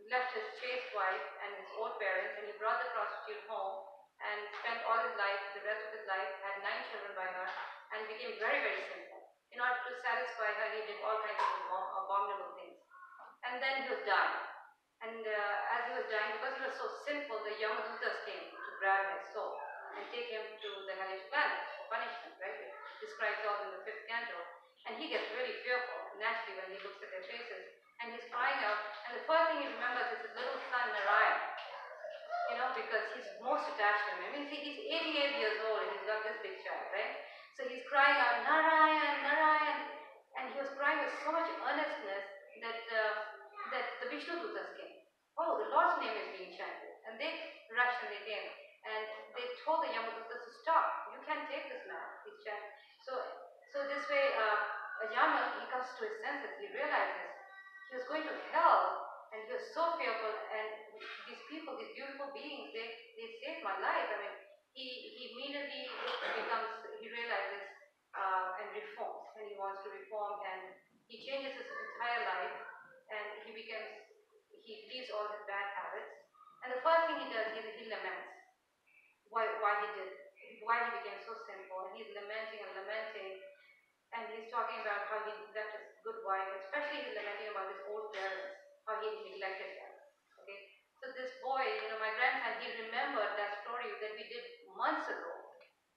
left his chaste wife and his old parents and he brought the prostitute home and spent all his life, the rest of his life, had nine children by her and became very, very simple. In order to satisfy her, he did all kinds of abominable things. And then he was dying. And uh, as he was dying, because he was so sinful, the Yamadutas came to grab his soul and take him to the hellish planet for punishment, right? It describes all in the fifth canto. And he gets really fearful, naturally, when he looks at their faces. And he's crying out. And the first thing he remembers is his little son, Narayan. You know, because he's most attached to him. I mean, see, he's 88 years old and he's got this big child, right? So he's crying out, Narayan, Narayan. And he was crying with so much earnestness that, uh, that the Vishnu Dutas came. Oh, the Lord's name is being chanted. And they rushed and they came. And they told the Yamadutas to stop. You can't take this man. He's chanting. So, so this way, uh, Ajama, he comes to his senses. He realizes he was going to hell. And he was so fearful. And these people, these beautiful beings, they, they saved my life. I mean, he, he immediately becomes, he realizes uh, and reforms. And he wants to reform. And he changes his entire life. And he becomes, he leaves all his bad habits. And the first thing he does, he, he laments why, why he did, why he became so sinful. He's lamenting and lamenting. And he's talking about how he left his good wife, especially he's lamenting about his old parents, how he neglected them. Okay? So this boy, you know, my grandson, he remembered that story that we did months ago,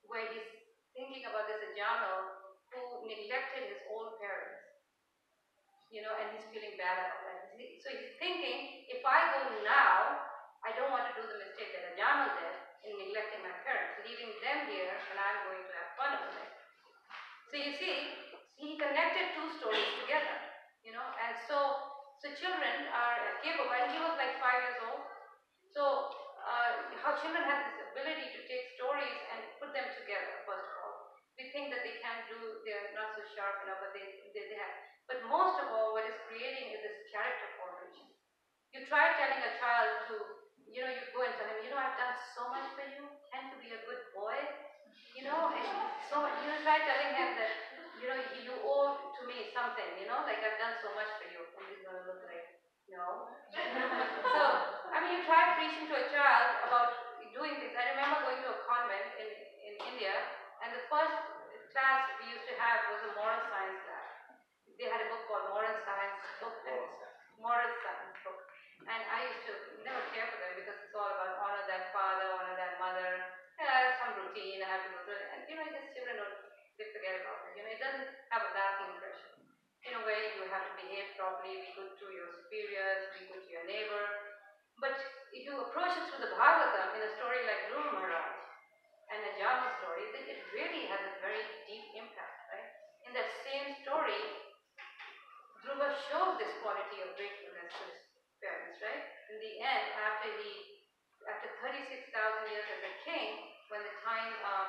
where he's thinking about this Ajano who neglected his own parents. You know, and he's feeling bad about that. So he's thinking, if I go now, I don't want to do the mistake that Ajano did in neglecting my parents, leaving them here, and I'm going to have fun with it. So you see, he connected two stories together, you know, and so so children are capable, and he was like five years old. So uh, how children have this ability to take put them together. First of all, we think that they can't do, they're not so sharp enough, but they they, they have. But most of all, what is creating is this character formation. You try telling a child to, you know, you go and tell him, you know, I've done so much for you, tend to be a good boy. You know, and so you try telling him that, you know, you owe to me something, you know, like I've done so much for you. And he's gonna look like, no. so, I mean, you try preaching to a child about doing things. I remember going to a convent in India, and the first class we used to have was a moral science class. They had a book called Moral Science book, and moral science book. And I used to never care for them because it's all about honor that father, honor that mother. And I have some routine, I have to go through it. And you know, just children don't they forget about it. You know, it doesn't have a lasting impression. In a way, you have to behave properly, be good to your superiors, be good to your neighbor. But if you approach it through the Bhagavatam in a story like Dhruva Maharaj and a Jama story, then it really has a very deep impact, right? In that same story, Dhruva shows this quality of gratefulness to his parents, right? In the end, after he, after 36,000 years as a king, when the time um,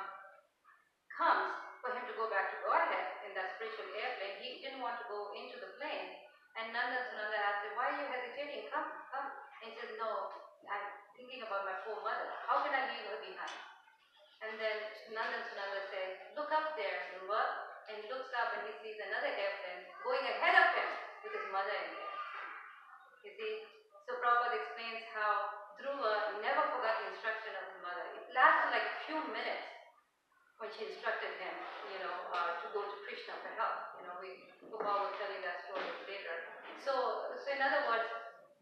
comes for him to go back to Godhead in that spiritual airplane, he didn't want to go into the plane. And Nanda Sunanda asked him, why are you hesitating? Come, come. And he said, no, I'm thinking about my poor mother. How can I leave her behind? And then Nanda Sunanda said, look up there, Dhruva. And he looks up and he sees another airplane going ahead of him with his mother in there. You see? So Prabhupada explains how Dhruva never forgot the instruction of his mother. It lasted like a few minutes when she instructed him, you know, uh, to go to Krishna for help. You know, we Gopal was telling that story later. So, so in other words,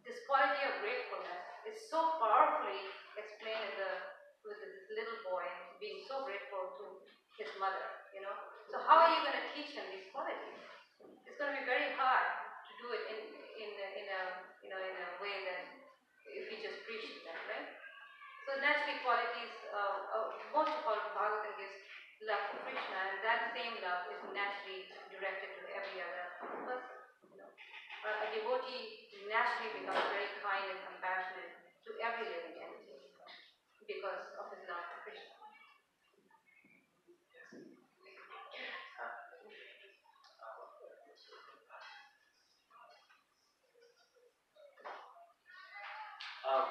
this quality of gratefulness is so powerfully explained in the with this little boy being so grateful to his mother. You know, so how are you going to teach him these qualities? It's going to be very hard to do it in in in a you know in a way that if he just preaches them, right? So naturally, qualities uh, uh, most of all Bhagavatam gives love to Krishna, and that same love is naturally directed to every other person. You know, a devotee naturally becomes very kind and compassionate to every living entity because of his love for Krishna. Um,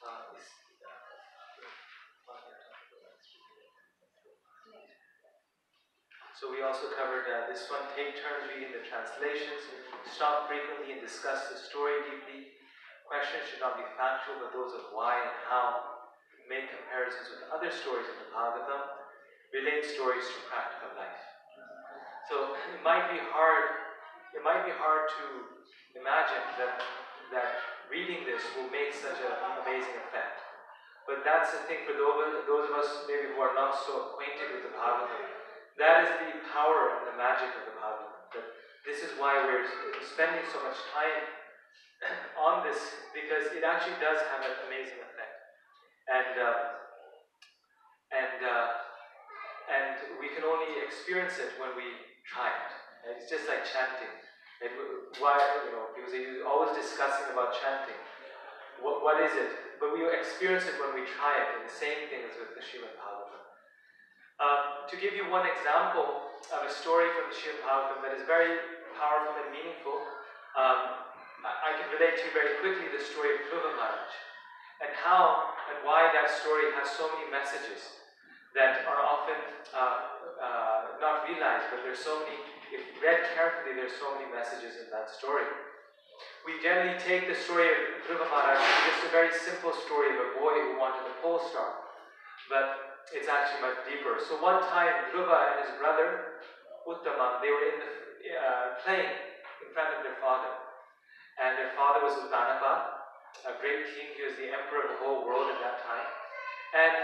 uh, is, so we also covered uh, this one. Take turns reading the translations. Stop frequently and discuss the story deeply. Questions should not be factual, but those of why and how. Make comparisons with other stories in the Bhagavatam. Relate stories to practical life. So it might be hard. It might be hard to imagine that that reading this will make such an amazing effect. But that's the thing for those, those of us maybe who are not so acquainted with the Bhagavatam. That is the power and the magic of the Bhagavatam. That this is why we're spending so much time on this because it actually does have an amazing effect, and uh, and uh, and we can only experience it when we try it. It's just like chanting. And why, you know, because he's always discussing about chanting. What, what is it? But we experience it when we try it, and the same thing is with the Srimad Bhagavatam. Um, to give you one example of a story from the Bhagavatam that is very powerful and meaningful, um, I, I can relate to you very quickly the story of Dhruva Maharaj, and how and why that story has so many messages that are often uh, uh, not realized, but there's so many if read carefully, there's so many messages in that story. We generally take the story of Dhruva Maharaj as just a very simple story of a boy who wanted a pole star, but it's actually much deeper. So one time, Dhruva and his brother Uttama, they were in the uh, playing in front of their father, and their father was Uttanapad, a great king. He was the emperor of the whole world at that time, and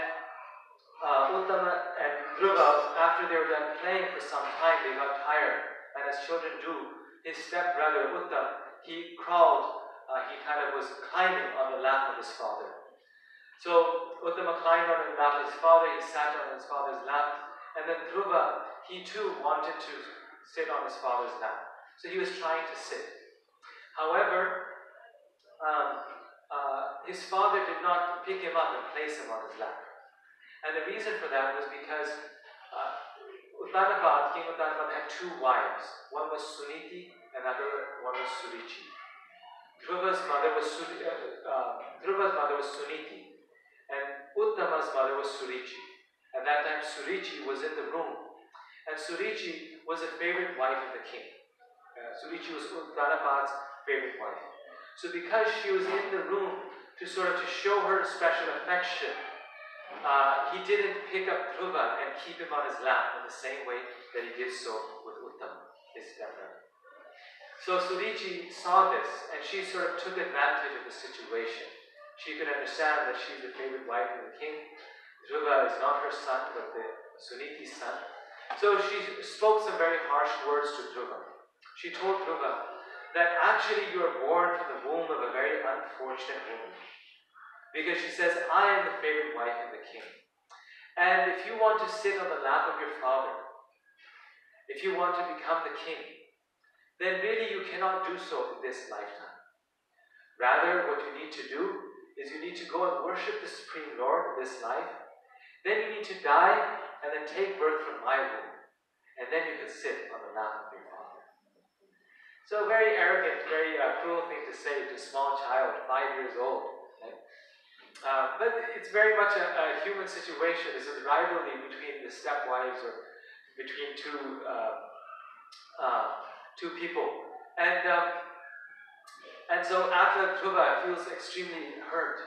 uh, Uttama and Dhruva, after they were done playing for some time, they got tired. And as children do, his stepbrother Uttam, he crawled, uh, he kind of was climbing on the lap of his father. So Uttama climbed on lap his father, he sat on his father's lap, and then Dhruva, he too wanted to sit on his father's lap. So he was trying to sit. However, um, uh, his father did not pick him up and place him on his lap. And the reason for that was because uh, Uttanapad, King Uttanapad had two wives. One was Suniti, and another one was Suruchi. Dhruva's mother was Suri, uh, uh, Dhruva's mother was Suniti, Uttama's mother was Suruchi. At that time, Suruchi was in the room, and Suruchi was a favorite wife of the king. Uh, Suruchi was Uttanapad's favorite wife. So because she was in the room to sort of to show her special affection, uh, he didn't pick up Dhruva and keep him on his lap in the same way that he did so with Uttam, his stepbrother. So Suruchi saw this and she sort of took advantage of the situation. She could understand that she's the favorite wife of the king. Dhruva is not her son, but the Suniti's son. So she spoke some very harsh words to Dhruva. She told Dhruva that actually you are born from the womb of a very unfortunate woman. Because she says, I am the favorite wife of the king. And if you want to sit on the lap of your father, if you want to become the king, then really you cannot do so in this lifetime. Rather, what you need to do is you need to go and worship the Supreme Lord in this life. Then you need to die and then take birth from my womb. And then you can sit on the lap of your father. So, very arrogant, very uh, cruel thing to say to a small child, five years old. Uh, but it's very much a, a, human situation. This is rivalry between the stepwives or between two uh, uh, two people. And um, and so after Dhruva feels extremely hurt,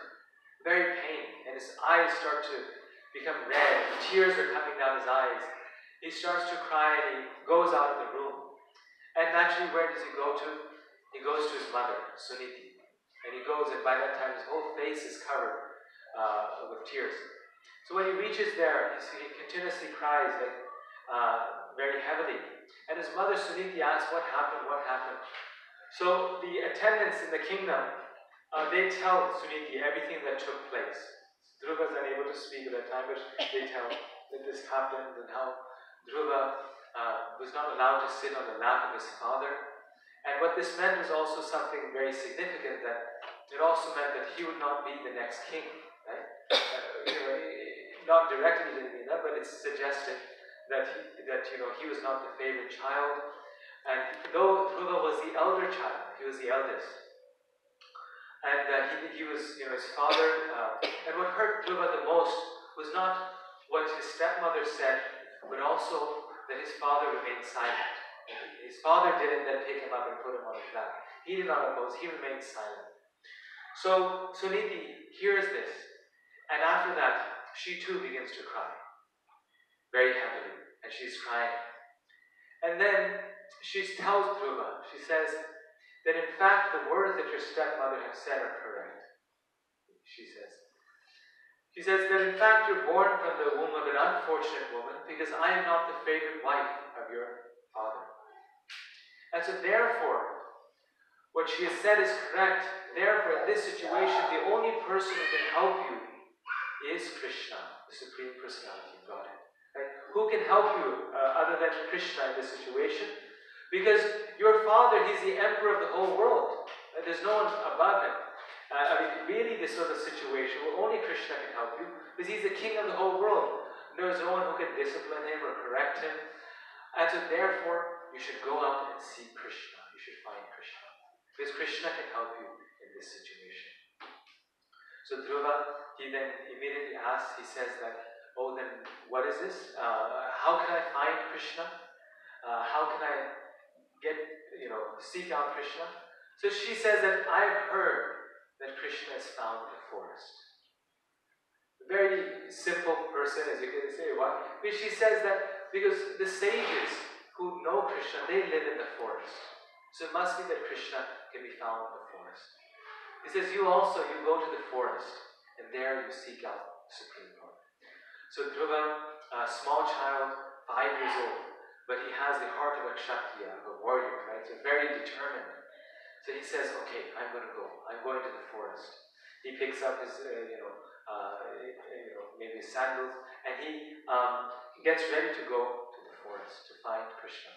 very pain, and his eyes start to become red. Tears are coming down his eyes. He starts to cry and he goes out of the room. And naturally, where does he go to? He goes to his mother, Suniti. And he goes, and by that time, his whole face is covered uh, with tears. So when he reaches there, he continuously cries like uh, very heavily. And his mother Suniti asks, What happened? What happened? So the attendants in the kingdom, uh, they tell Suniti everything that took place. Dhruva is unable to speak at that time, but they tell that this happened and how Dhruva uh, was not allowed to sit on the lap of his father. And what this meant was also something very significant that it also meant that he would not be the next king right? Uh, you know, not directly in that, but it's suggested that he, that you know he was not the favorite child, and though Dhruva was the elder child, he was the eldest, and uh, he, he was you know his father. Uh, and what hurt Dhruva the most was not what his stepmother said, but also that his father remained silent. His father didn't then pick him up and put him on his lap. He did not oppose. He remained silent. So Suniti hears this and after that, she too begins to cry very heavily, and she's crying. And then she tells Dhruva, she says that in fact the words that your stepmother has said are correct. She says. She says that in fact you're born from the womb of an unfortunate woman because I am not the favorite wife of your father. And so therefore, what she has said is correct. Therefore, in this situation, the only person who can help you is Krishna, the Supreme Personality of Godhead. Right? Who can help you uh, other than Krishna in this situation? Because your father, he's the emperor of the whole world. There's no one above him. Uh, I mean, really, this sort of situation where only Krishna can help you because he's the king of the whole world. There's no one who can discipline him or correct him. And so, therefore, you should go out and see Krishna. You should find Krishna. Because Krishna can help you in this situation. So, Dhruva he then immediately asks, he says that, oh, then what is this? Uh, how can I find Krishna? Uh, how can I get, you know, seek out Krishna? So she says that I've heard that Krishna is found in the forest. A very simple person, as you can say. Why? Because she says that because the sages who know Krishna, they live in the forest. So it must be that Krishna can be found in the forest. He says, You also, you go to the forest and there you seek out the Supreme Lord. So Dhruva, a small child, five years old, but he has the heart of a Kshatriya, warrior, right? So very determined. So he says, okay, I'm going to go. I'm going to the forest. He picks up his, uh, you know, uh, you know, maybe sandals, and he um, gets ready to go to the forest to find Krishna.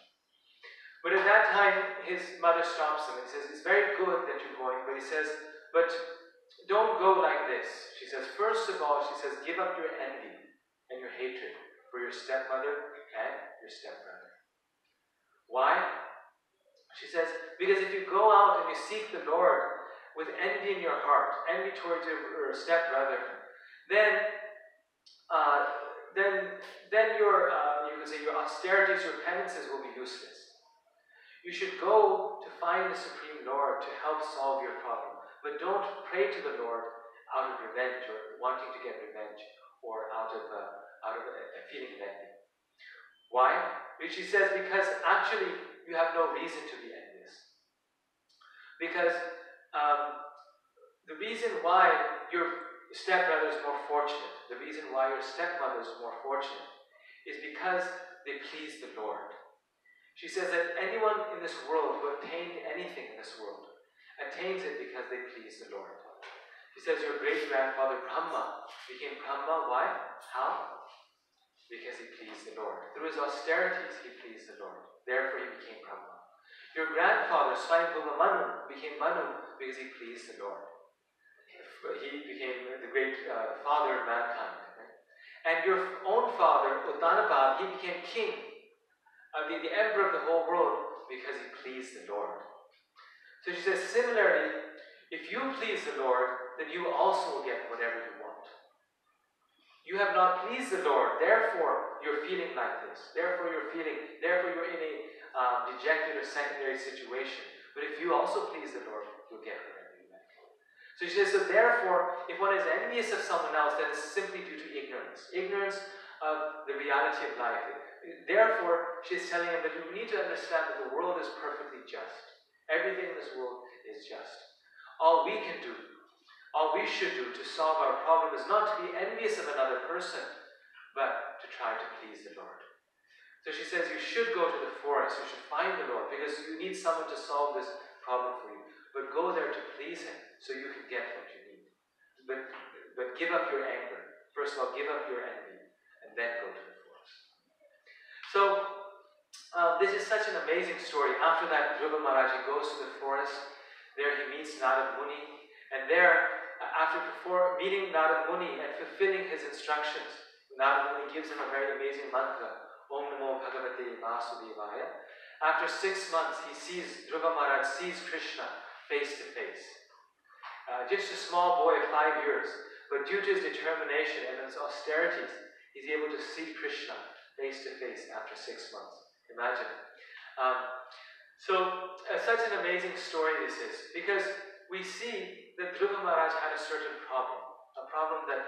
But at that time, his mother stops him and says, It's very good that you're going, but he says, But don't go like this. She says, first of all, she says, give up your envy and your hatred for your stepmother and your stepbrother. Why? She says, because if you go out and you seek the Lord with envy in your heart, envy towards your, stepbrother, then, uh, then, then your, uh, you can say your austerities, your penances will be useless. You should go to find the Supreme Lord to help solve your problem, but don't pray to the Lord out of revenge or wanting to get revenge or out of uh, out of feeling of envy. Why? Which he says because actually you have no reason to be. Because um, the reason why your stepbrother is more fortunate, the reason why your stepmother is more fortunate, is because they please the Lord. She says that anyone in this world who attained anything in this world attains it because they please the Lord. She says your great grandfather Brahma became Brahma. Why? How? Because he pleased the Lord. Through his austerities, he pleased the Lord. Therefore, he became Brahma. Your grandfather Swayambhuva Manu became Manu because he pleased the Lord he became the great uh, father of mankind. And your own father, Uttanapad, he became king, uh, the, the emperor of the whole world, because he pleased the Lord. So she says, similarly, if you please the Lord, then you also will get whatever you want. You have not pleased the Lord, therefore you're feeling like this. Therefore you're feeling, therefore you're in a um, dejected or secondary situation. But if you also please the Lord, you'll get it. So she says, so therefore, if one is envious of someone else, that is simply due to ignorance. Ignorance of the reality of life. Therefore, she's telling him that you need to understand that the world is perfectly just. Everything in this world is just. All we can do, all we should do to solve our problem is not to be envious of another person, but to try to please the Lord. So she says you should go to the forest, you should find the Lord, because you need someone to solve this problem for you. But go there to please Him so you can get what you need. But, but give up your anger. First of all, give up your envy and then go to the forest. So, uh, this is such an amazing story. After that, Dhruva Maharaj goes to the forest. There he meets Narad Muni. And there, after before meeting Narad Muni and fulfilling his instructions, Narad Muni gives him a very amazing mantra Om Namo Bhagavate Vasudevaya. After six months, he sees, Dhruva Maharaj sees Krishna face to face uh, just a small boy of five years, but due to his determination and his austerities, he's able to see Krishna face to face after six months. Imagine. Um, so, uh, such an amazing story this is, because we see that Dhruva Maharaj had a certain problem, a problem that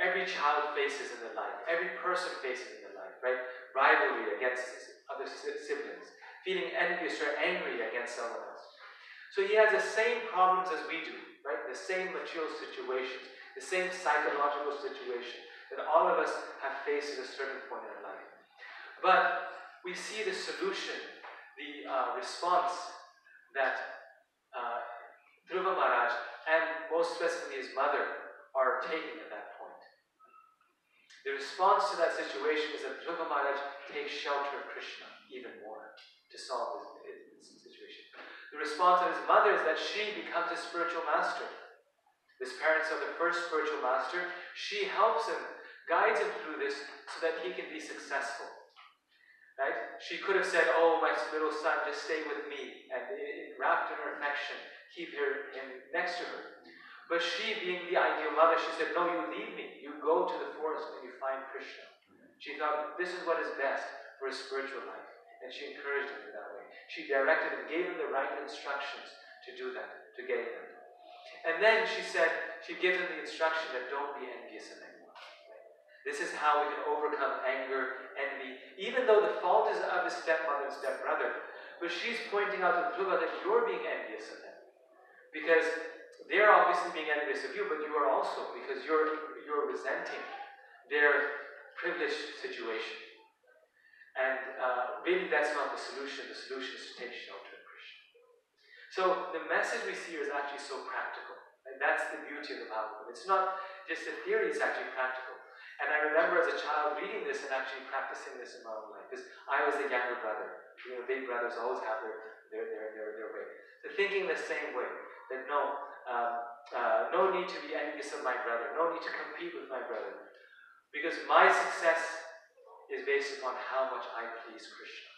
every child faces in their life, every person faces in their life, right? Rivalry against other siblings, feeling envious or angry against someone else. So he has the same problems as we do right? The same material situations, the same psychological situation that all of us have faced at a certain point in our life. But we see the solution, the uh, response that uh, Dhruva Maharaj and most specifically his mother are taking at that. The response to that situation is that Dhruva Maharaj takes shelter of Krishna even more to solve this situation. the response of his mother is that she becomes his spiritual master. His parents are the first spiritual master. She helps him, guides him through this so that he can be successful. Right? She could have said, Oh, my little son, just stay with me, and eh, wrapped in her affection, keep her, him next to her. But she, being the ideal mother, she said, No, you leave me. You go to the forest and you find Krishna. She thought this is what is best for his spiritual life, and she encouraged him in that way. She directed and gave him the right instructions to do that, to get him. And then she said, she gives him the instruction that don't be envious of anyone. This is how we can overcome anger, envy, even though the fault is of his stepmother and stepbrother. But she's pointing out to Dhruva that you're being envious of them. Because they're obviously being envious of you, but you are also, because you're, you're resenting their privileged situation. And uh, really, that's not the solution. The solution is to take shelter in Krishna. So the message we see is actually so practical. And that's the beauty of the Bhagavatam. It's not just a theory, it's actually practical. And I remember as a child reading this and actually practicing this in my own life. Because I was the younger brother. You know, big brothers always have their, their, their, their, their way. So thinking the same way. That no, um, uh, no need to be envious of my brother. No need to compete with my brother. Because my success is based upon how much I please Krishna.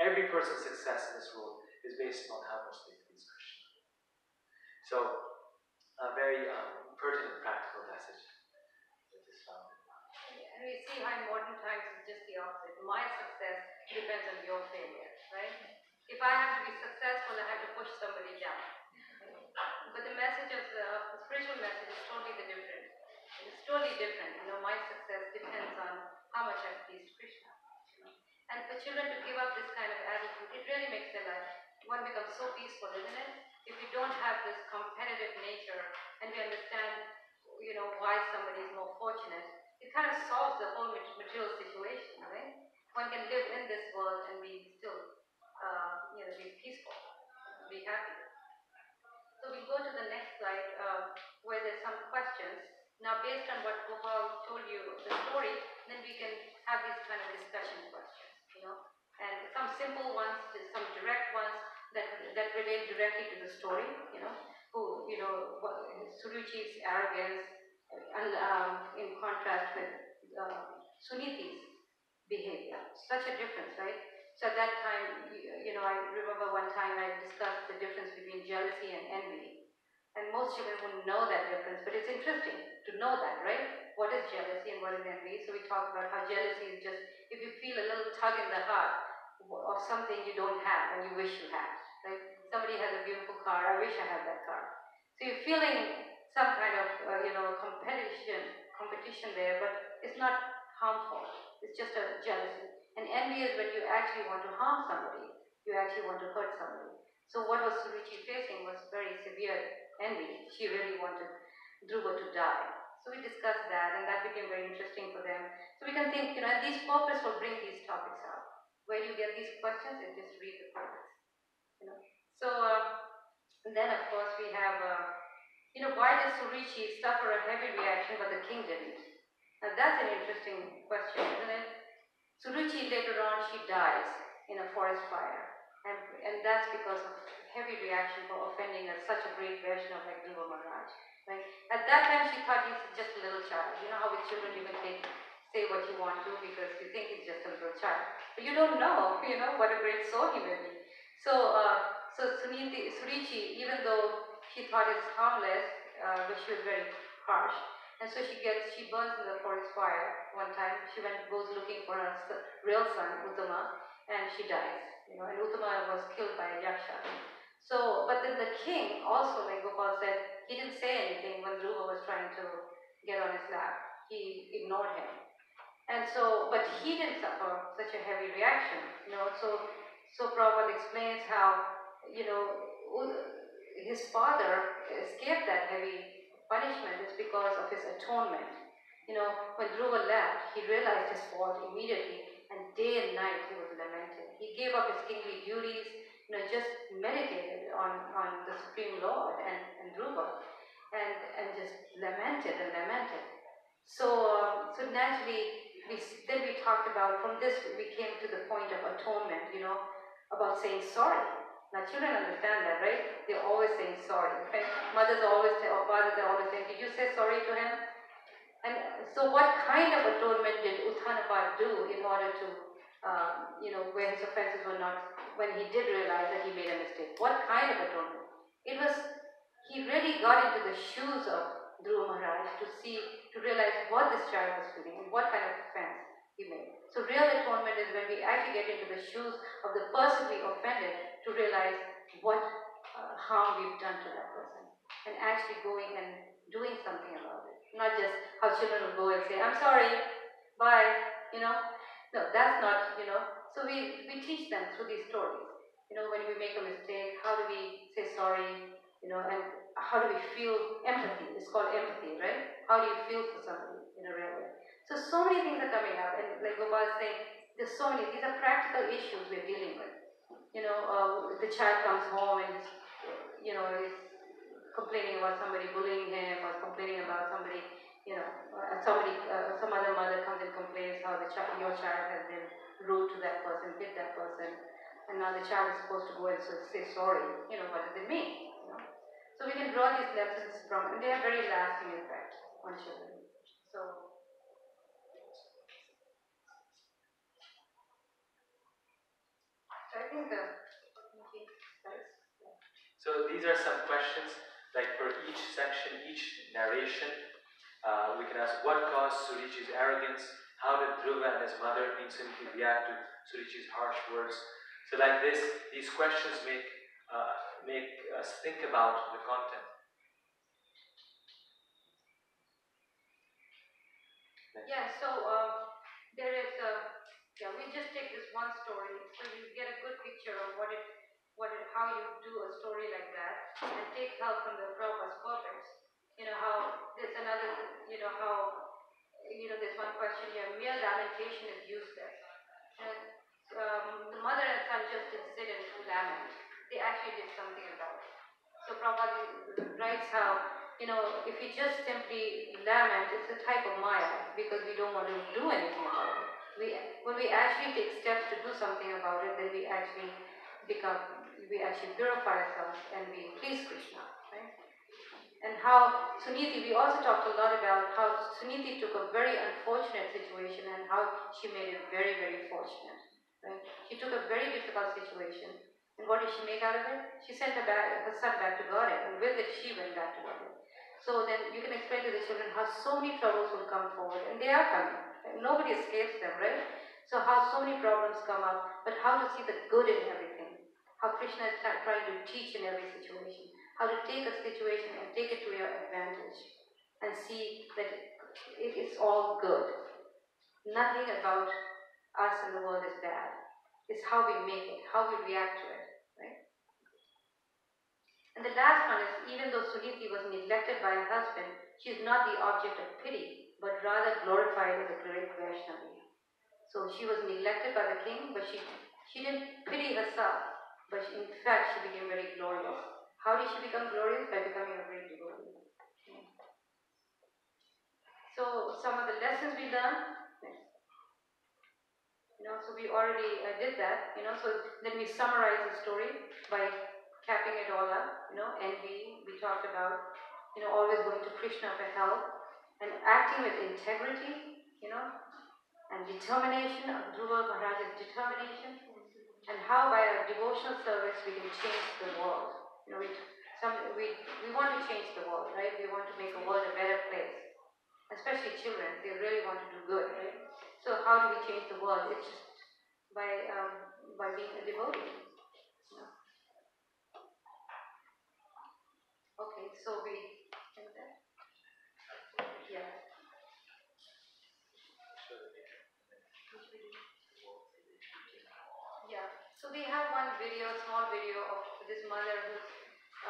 Every person's success in this world is based upon how much they please Krishna. So, a very um, pertinent, practical message that is found. And we see how in modern times it's just the opposite. My success depends on your failure, right? If I have to be successful, I have to push somebody down. But the message of the, of the spiritual message is totally the different. It's totally different. You know, my success depends on how much I please Krishna. And for children to give up this kind of attitude, it really makes their life one becomes so peaceful, isn't it? If we don't have this competitive nature and we understand, you know, why somebody is more fortunate, it kind of solves the whole material situation, right? One can live in this world and be still, uh, you know, be peaceful, be happy. So we go to the next slide uh, where there's some questions. Now, based on what Gopal told you, the story, then we can have these kind of discussion questions, you know, and some simple ones, some direct ones that that relate directly to the story, you know, who, you know, what, Suruchi's arrogance, and um, in contrast with uh, Suniti's behavior. Such a difference, right? So at that time, you, know, I remember one time I discussed the difference between jealousy and envy. And most children wouldn't know that difference, but it's interesting to know that, right? What is jealousy and what is envy? So we talk about how jealousy is just if you feel a little tug in the heart of something you don't have and you wish you had, right? Somebody has a beautiful car, I wish I had that car. So you're feeling some kind of, uh, you know, competition, competition there, but it's not harmful. It's just a jealousy. And envy is when you actually want to harm somebody. You actually want to hurt somebody. So what was Suruchi facing was very severe envy. She really wanted Dhruva to die. So we discussed that, and that became very interesting for them. So we can think, you know, these purports will bring these topics out. Where you get these questions, and just read the purports. You know. So uh, then, of course, we have, uh, you know, why did Suruchi suffer a heavy reaction, but the king didn't? Now that's an interesting question, isn't it? Suruchi later on she dies in a forest fire, and and that's because of heavy reaction for offending a, such a great version of like Dhruva Maharaj. Right? At that time she thought he's just a little child. You know how with children you can take say what you want to because you think he's just a little child, but you don't know, you know what a great soul he may be. So uh, so Suniti, Suruchi, even though she thought it's harmless, uh, but she was very harsh. And so she gets, she burns in the forest fire one time. She went, goes looking for her real son, Uttama, and she dies. You know, and Uttama was killed by a yaksha. So, but then the king also, like Gopal said, he didn't say anything when Dhruva was trying to get on his lap. He ignored him. And so, but he didn't suffer such a heavy reaction. You know, so, so Prabhupada explains how, you know, his father escaped that heavy punishment is because of his atonement. You know, when Dhruva left, he realized his fault immediately, and day and night he was lamenting. He gave up his kingly duties, you know, just meditated on, on the Supreme Lord and, and Dhruva, and, and just lamented and lamented. So, um, so naturally, we, then we talked about, from this we came to the point of atonement, you know, about saying sorry. Now children understand that, right? They're always saying sorry, right? Mothers always say, or fathers are always saying, did you say sorry to him? And so what kind of atonement did Uttanapad do in order to, um, you know, where his offenses were not, when he did realize that he made a mistake? What kind of atonement? It was, he really got into the shoes of Dhruva Maharaj to see, to realize what this child was feeling and what kind of offense he made. So real atonement is when we actually get into the shoes of the person we offended to realize what uh, harm we've done to that person and actually going and doing something about it. Not just how children will go and say, I'm sorry, bye, you know. No, that's not, you know. So we, we teach them through these stories. You know, when we make a mistake, how do we say sorry, you know, and how do we feel empathy? It's called empathy, right? How do you feel for somebody in a real way? So, so many things are coming up, and like Gopal is saying, there's so many, these are practical issues we're dealing with. You know, uh, the child comes home and, you know, is complaining about somebody bullying him or complaining about somebody, you know, uh, somebody, uh, some other mother comes and complains how the child, your child has been rude to that person, hit that person, and now the child is supposed to go and say sorry. You know, what does it mean? You know? So we can draw these lessons from, and they have very lasting effect on children. So. I think the, So these are some questions like for each section, each narration, uh, we can ask what caused Suruchi's arrogance, how did Dhruva and his mother, Suniti, react to Suruchi's harsh words. So like this, these questions make, uh, make us think about the content. Yeah, so um, there is a, yeah, we just take this one story, so you get a good picture of what it, what it, how you do a story like that, and take help from the Prabhupada's purports. You know how there's another, you know how, you know, there's one question here, mere lamentation is useless. And um, the mother and son just didn't sit and lament; they actually did something about it. So Prabhupada writes how you know, if we just simply lament, it's a type of maya because we don't want to do anything about it. We, when we actually take steps to do something about it, then we actually become, we actually purify ourselves and we please Krishna, right? And how Suniti, we also talked a lot about how Suniti took a very unfortunate situation and how she made it very, very fortunate, right? She took a very difficult situation and what did she make out of it? She sent her, back, her son back to Godhead, and with it she went back to Godhead. So then you can explain to the children how so many troubles will come forward, and they are coming. Nobody escapes them, right? So how so many problems come up, but how to see the good in everything. How Krishna is trying to teach in every situation. How to take a situation and take it to your advantage and see that it is all good. Nothing about us in the world is bad. It's how we make it, how we react to it. right? And the last one is even though Suniti was neglected by her husband, she is not the object of pity, but rather glorified as a great Vaishnavi. So she was neglected by the king, but she, she didn't pity herself, but she, in fact she became very glorious. How did she become glorious? By becoming a great devotee. So some of the lessons we learned, you know, so we already uh, did that, you know, so then we summarize the story by capping it all up, you know, envy, we talked about, you know, always going to Krishna for help, and acting with integrity, you know, and determination, of Dhruva Maharaj's determination, and how by our devotional service we can change the world. You know, we, some, we, we want to change the world, right? We want to make the world a better place. Especially children, they really want to do good, right? So how do we change the world? It's just by, um, by being a devotee. Okay, so we, yeah. Yeah, so we have one video, small video of this mother who's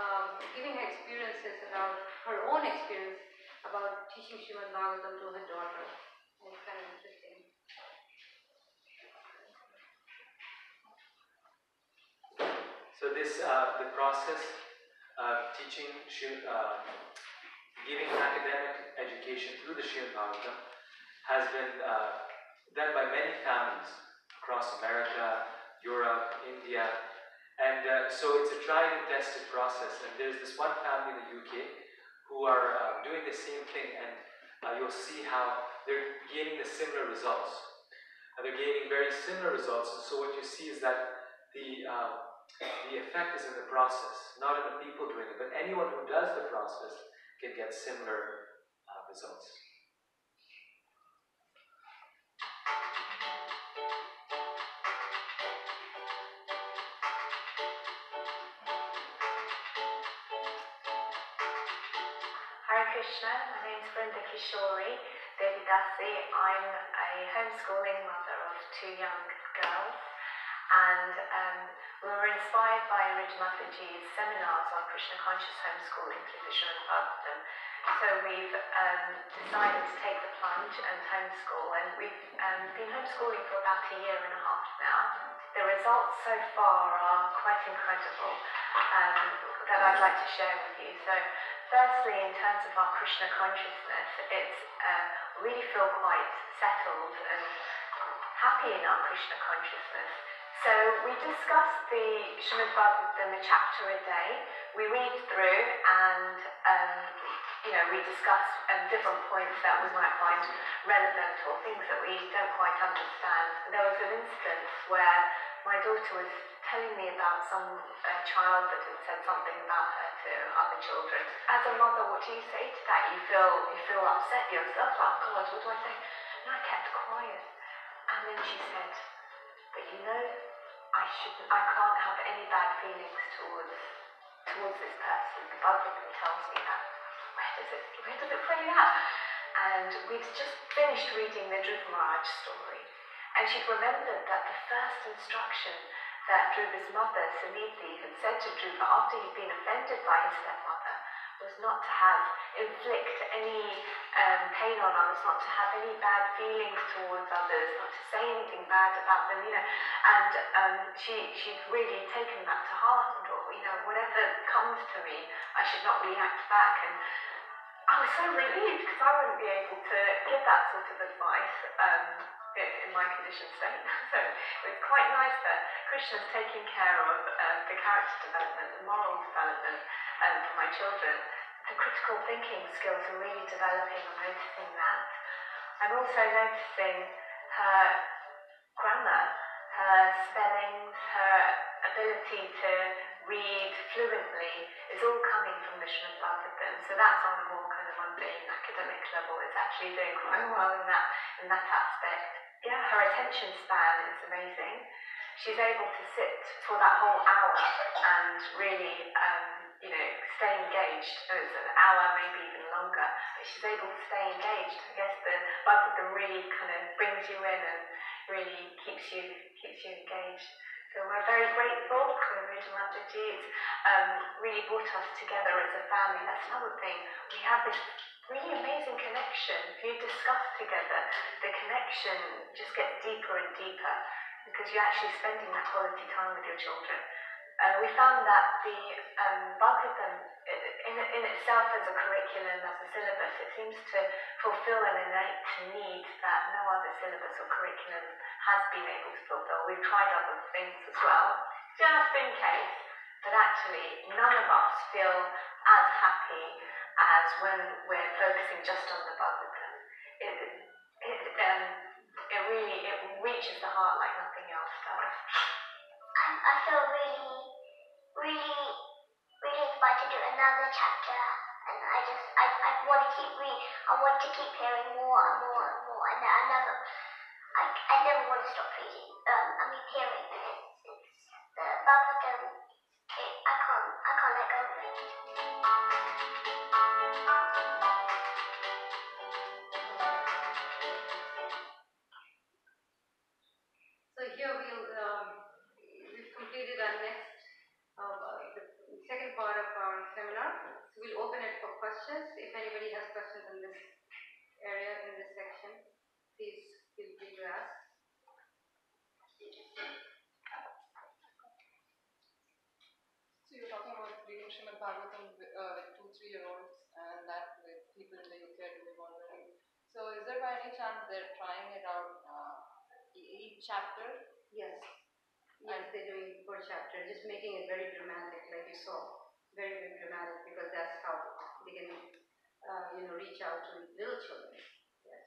um, giving her experiences about her own experience about teaching Srimad Bhagavatam to her daughter. It's kind of interesting. So this, uh, the process of teaching, uh, giving academic education through the Srimad Bhagavatam has been uh, done by many families across America, Europe, India, and uh, so it's a tried and tested process. And there's this one family in the UK who are uh, doing the same thing, and uh, you'll see how they're gaining the similar results. And they're gaining very similar results. And so what you see is that the the effect is in the process, not in the people doing it. But anyone who does the process can get similar uh, results. Krishna, my name is Brenda Kishori Devidasi. I'm a homeschooling mother of two young girls and um, we were inspired by Aruddha Mataji's seminars on Krishna conscious homeschooling through the Srimad. So we've um, decided to take the plunge and homeschool, and we've um, been homeschooling for about a year and a half now. The results so far are quite incredible um, that I'd like to share with you. So, firstly, in terms of our Krishna consciousness, it's really feel quite settled and happy in our Krishna consciousness. So we discuss the Srimad Bhagavatam a chapter a day. We read through and um, you know we discuss um, different points that we might find relevant or things that we don't quite understand. There was an instance where my daughter was telling me about some uh, child that had said something about her children. As a mother, what do you say to that? You feel you feel upset yourself. Like, God, what do I say? And I kept quiet. And then she said, "But you know, I shouldn't. I can't have any bad feelings towards towards this person. The Bible tells me that. Where does it Where does it say that? And we'd just finished reading the Dhruv Maharaj story, and she'd remembered that the first instruction that Dhruva's mother, Suniti, had said to Dhruva after he'd been offended by his stepmother was not to have, inflict any um, pain on others, not to have any bad feelings towards others, not to say anything bad about them, you know. And um, she, she'd really taken that to heart and thought, you know, whatever comes to me, I should not react back. And I was so relieved because I wouldn't be able to give that sort of advice. Um, in my conditioned state. so it's quite nice that Krishna's taking care of uh, the character development, the moral development um, for my children. The critical thinking skills are really developing. I'm noticing that. I'm also noticing her grammar, her spellings, her ability to read fluently is all coming from the Srimad Bhagavatam. So that's on a more kind of mundane academic level. It's actually doing quite well in that in that aspect yeah, her attention span is amazing. She's able to sit for that whole hour and really, um, you know, stay engaged. It's an hour, maybe even longer, but she's able to stay engaged. I guess the them really kind of brings you in and really keeps you keeps you engaged. So we're very grateful for Original. It's um, really brought us together as a family. That's another thing. We have this really amazing connection. If you discuss together, the connection just gets deeper and deeper because you're actually spending that quality time with your children. Uh, we found that the um, Bhagavatam, in, in itself as a curriculum, as a syllabus, it seems to fulfill an innate need that no other syllabus or curriculum has been able to fulfill. We've tried other things as well, just in case, but actually none of us feel as happy as when we're focusing just on the Bhagavatam. It, it, um, it really it reaches the heart like nothing else does. I, I feel really, really, really inspired to do another chapter, and I just I, I want to keep reading. I want to keep hearing more and more and more, and I never I, I never want to stop reading. Um, I mean hearing. It's, it's the Bhagavatam. If anybody has questions in this area, in this section, please feel free to ask. So you're talking about reading Srimad Bhagavatam with, uh, with two, three year olds and that with people in the UK are doing already. So is there by any chance they're trying it out uh, each chapter? Yes. Yes, they're doing per chapter, just making it very dramatic, like you saw. Very, very dramatic, because that's how they can, uh, you know, reach out to little children.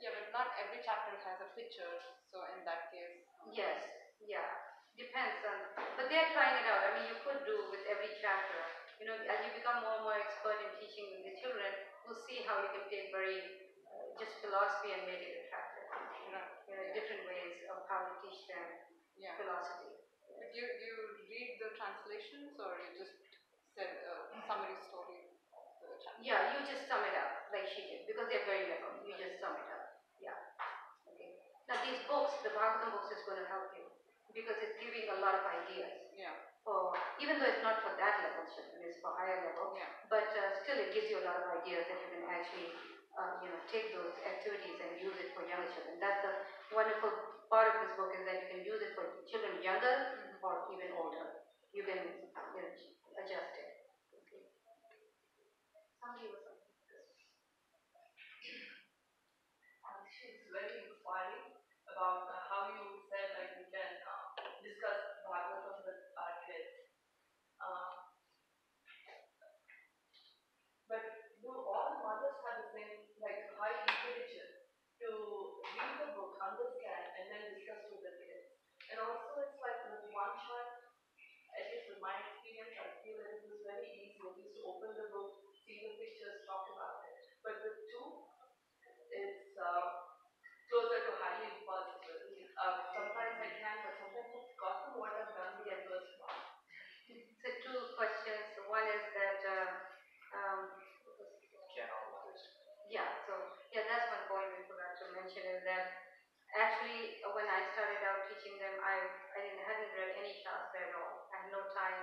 Yeah, but not every chapter has a picture. So in that case, Yes, yeah, depends on, but they're trying it out. I mean, you could do with every chapter. You know, as you become more and more expert in teaching the children, you'll see how you can take very uh, just philosophy and make it attractive. You know, you know, different ways of how to teach them yeah. philosophy. But you you read the translations or you just said a summary story of the chapter? Yeah, you just sum it up like she did because they're very little. You just sum it up. Yeah. Okay. Now these books, the Bhagavatam books, is going to help you because it's giving a lot of ideas. Yeah, For even though it's not for that level children, it's for higher level. yeah. But uh, still, it gives you a lot of ideas that you can actually, uh, you know, take those activities and use it for younger children. That's the wonderful part of this book is that you can use it for children younger or even older. You can, you know, adjust it. Okay. Somebody was something. It's very inspiring about uh, how you said like we can uh, discuss Bhagavatam with our kids. Uh, but do all mothers have the same like high intelligence to read the book, understand, and then discuss with the kids? And also, it's like with one when I started out teaching them, I, I didn't, hadn't read any Shastra at all. I had no time.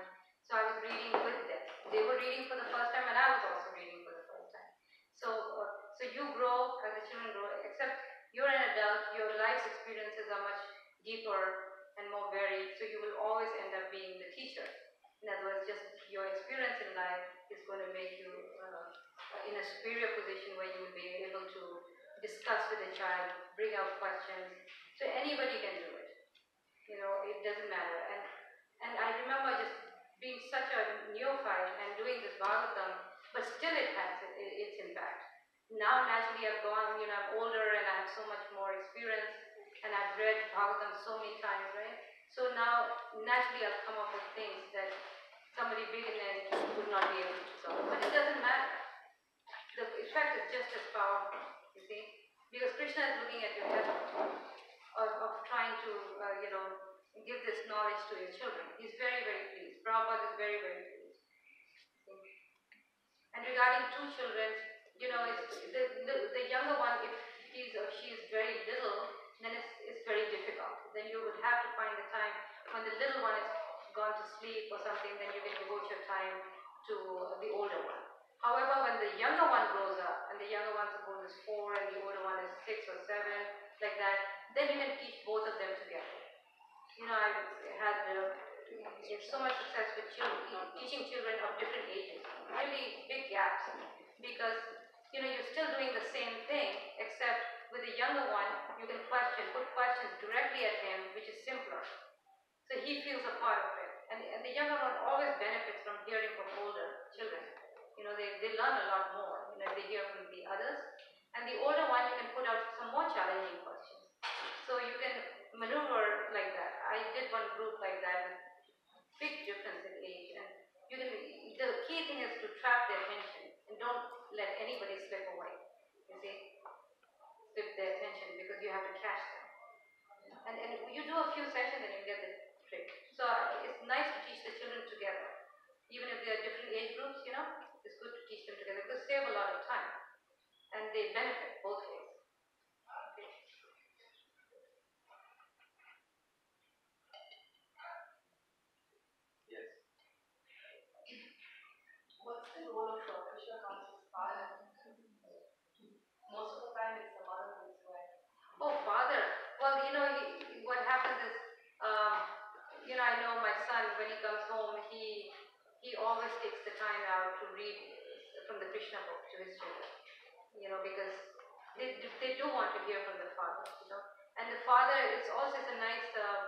So I was reading with them. They were reading for the first time, and I was also reading for the first time. So, uh, so you grow as the children grow, except you're an adult, your life's experiences are much deeper and more varied, so you will always end up being the teacher. In other words, just your experience in life is going to make you uh, in a superior position where you will be able to discuss with a child, bring out questions. So anybody can do it. You know, it doesn't matter. And and I remember just being such a neophyte and doing this Bhagavatam, but still it has its impact. Now naturally I've gone, you know, I'm older and I have so much more experience and I've read Bhagavatam so many times, right? So now naturally I'll come up with things that somebody big in it would not be able to solve. But it doesn't matter. The effect is just as powerful, you see? Because Krishna is looking at your effort of, of trying to, uh, you know, give this knowledge to your children. He's very, very pleased. Prabhupada is very, very pleased. And regarding two children, you know, the, the, the younger one, if he's or she is very little, then it's, it's very difficult. Then you would have to find the time when the little one is gone to sleep or something, then you can devote your time to the older one. However, when the younger one grows up, and the younger one suppose is four and the older one is six or seven, like that, then you can teach both of them together. You know, I had uh, so much success with children, teaching children of different ages, really big gaps, because you know you're still doing the same thing, except with the younger one, you can question, put questions directly at him, which is simpler. So he feels a part of it. And, and the younger one always benefits from hearing from older children. You know, they, they learn a lot more, you know, they hear from the others. And the older one, you can put out some more challenging questions. So you can maneuver like that. I did one group like that big difference in age. And you can, the key thing is to trap their attention and don't let anybody slip away. You see? Slip their attention because you have to catch them. And, and you do a few sessions and you get the trick. So it's nice to teach the children together. Even if they are different age groups, you know, it's good to teach them together because they save a lot of time. And they benefit both ways. Okay. Yes. What's the role of uh, Krishna conscious father? Most of the time it's the mother who's like, Oh, father. Well, you know, he, what happens is, um, you know, I know my son he comes home, he he always takes the time out to read from the Krishna book to his children. You know, because they they do want to hear from the father. You know, and the father is also it's a nice uh,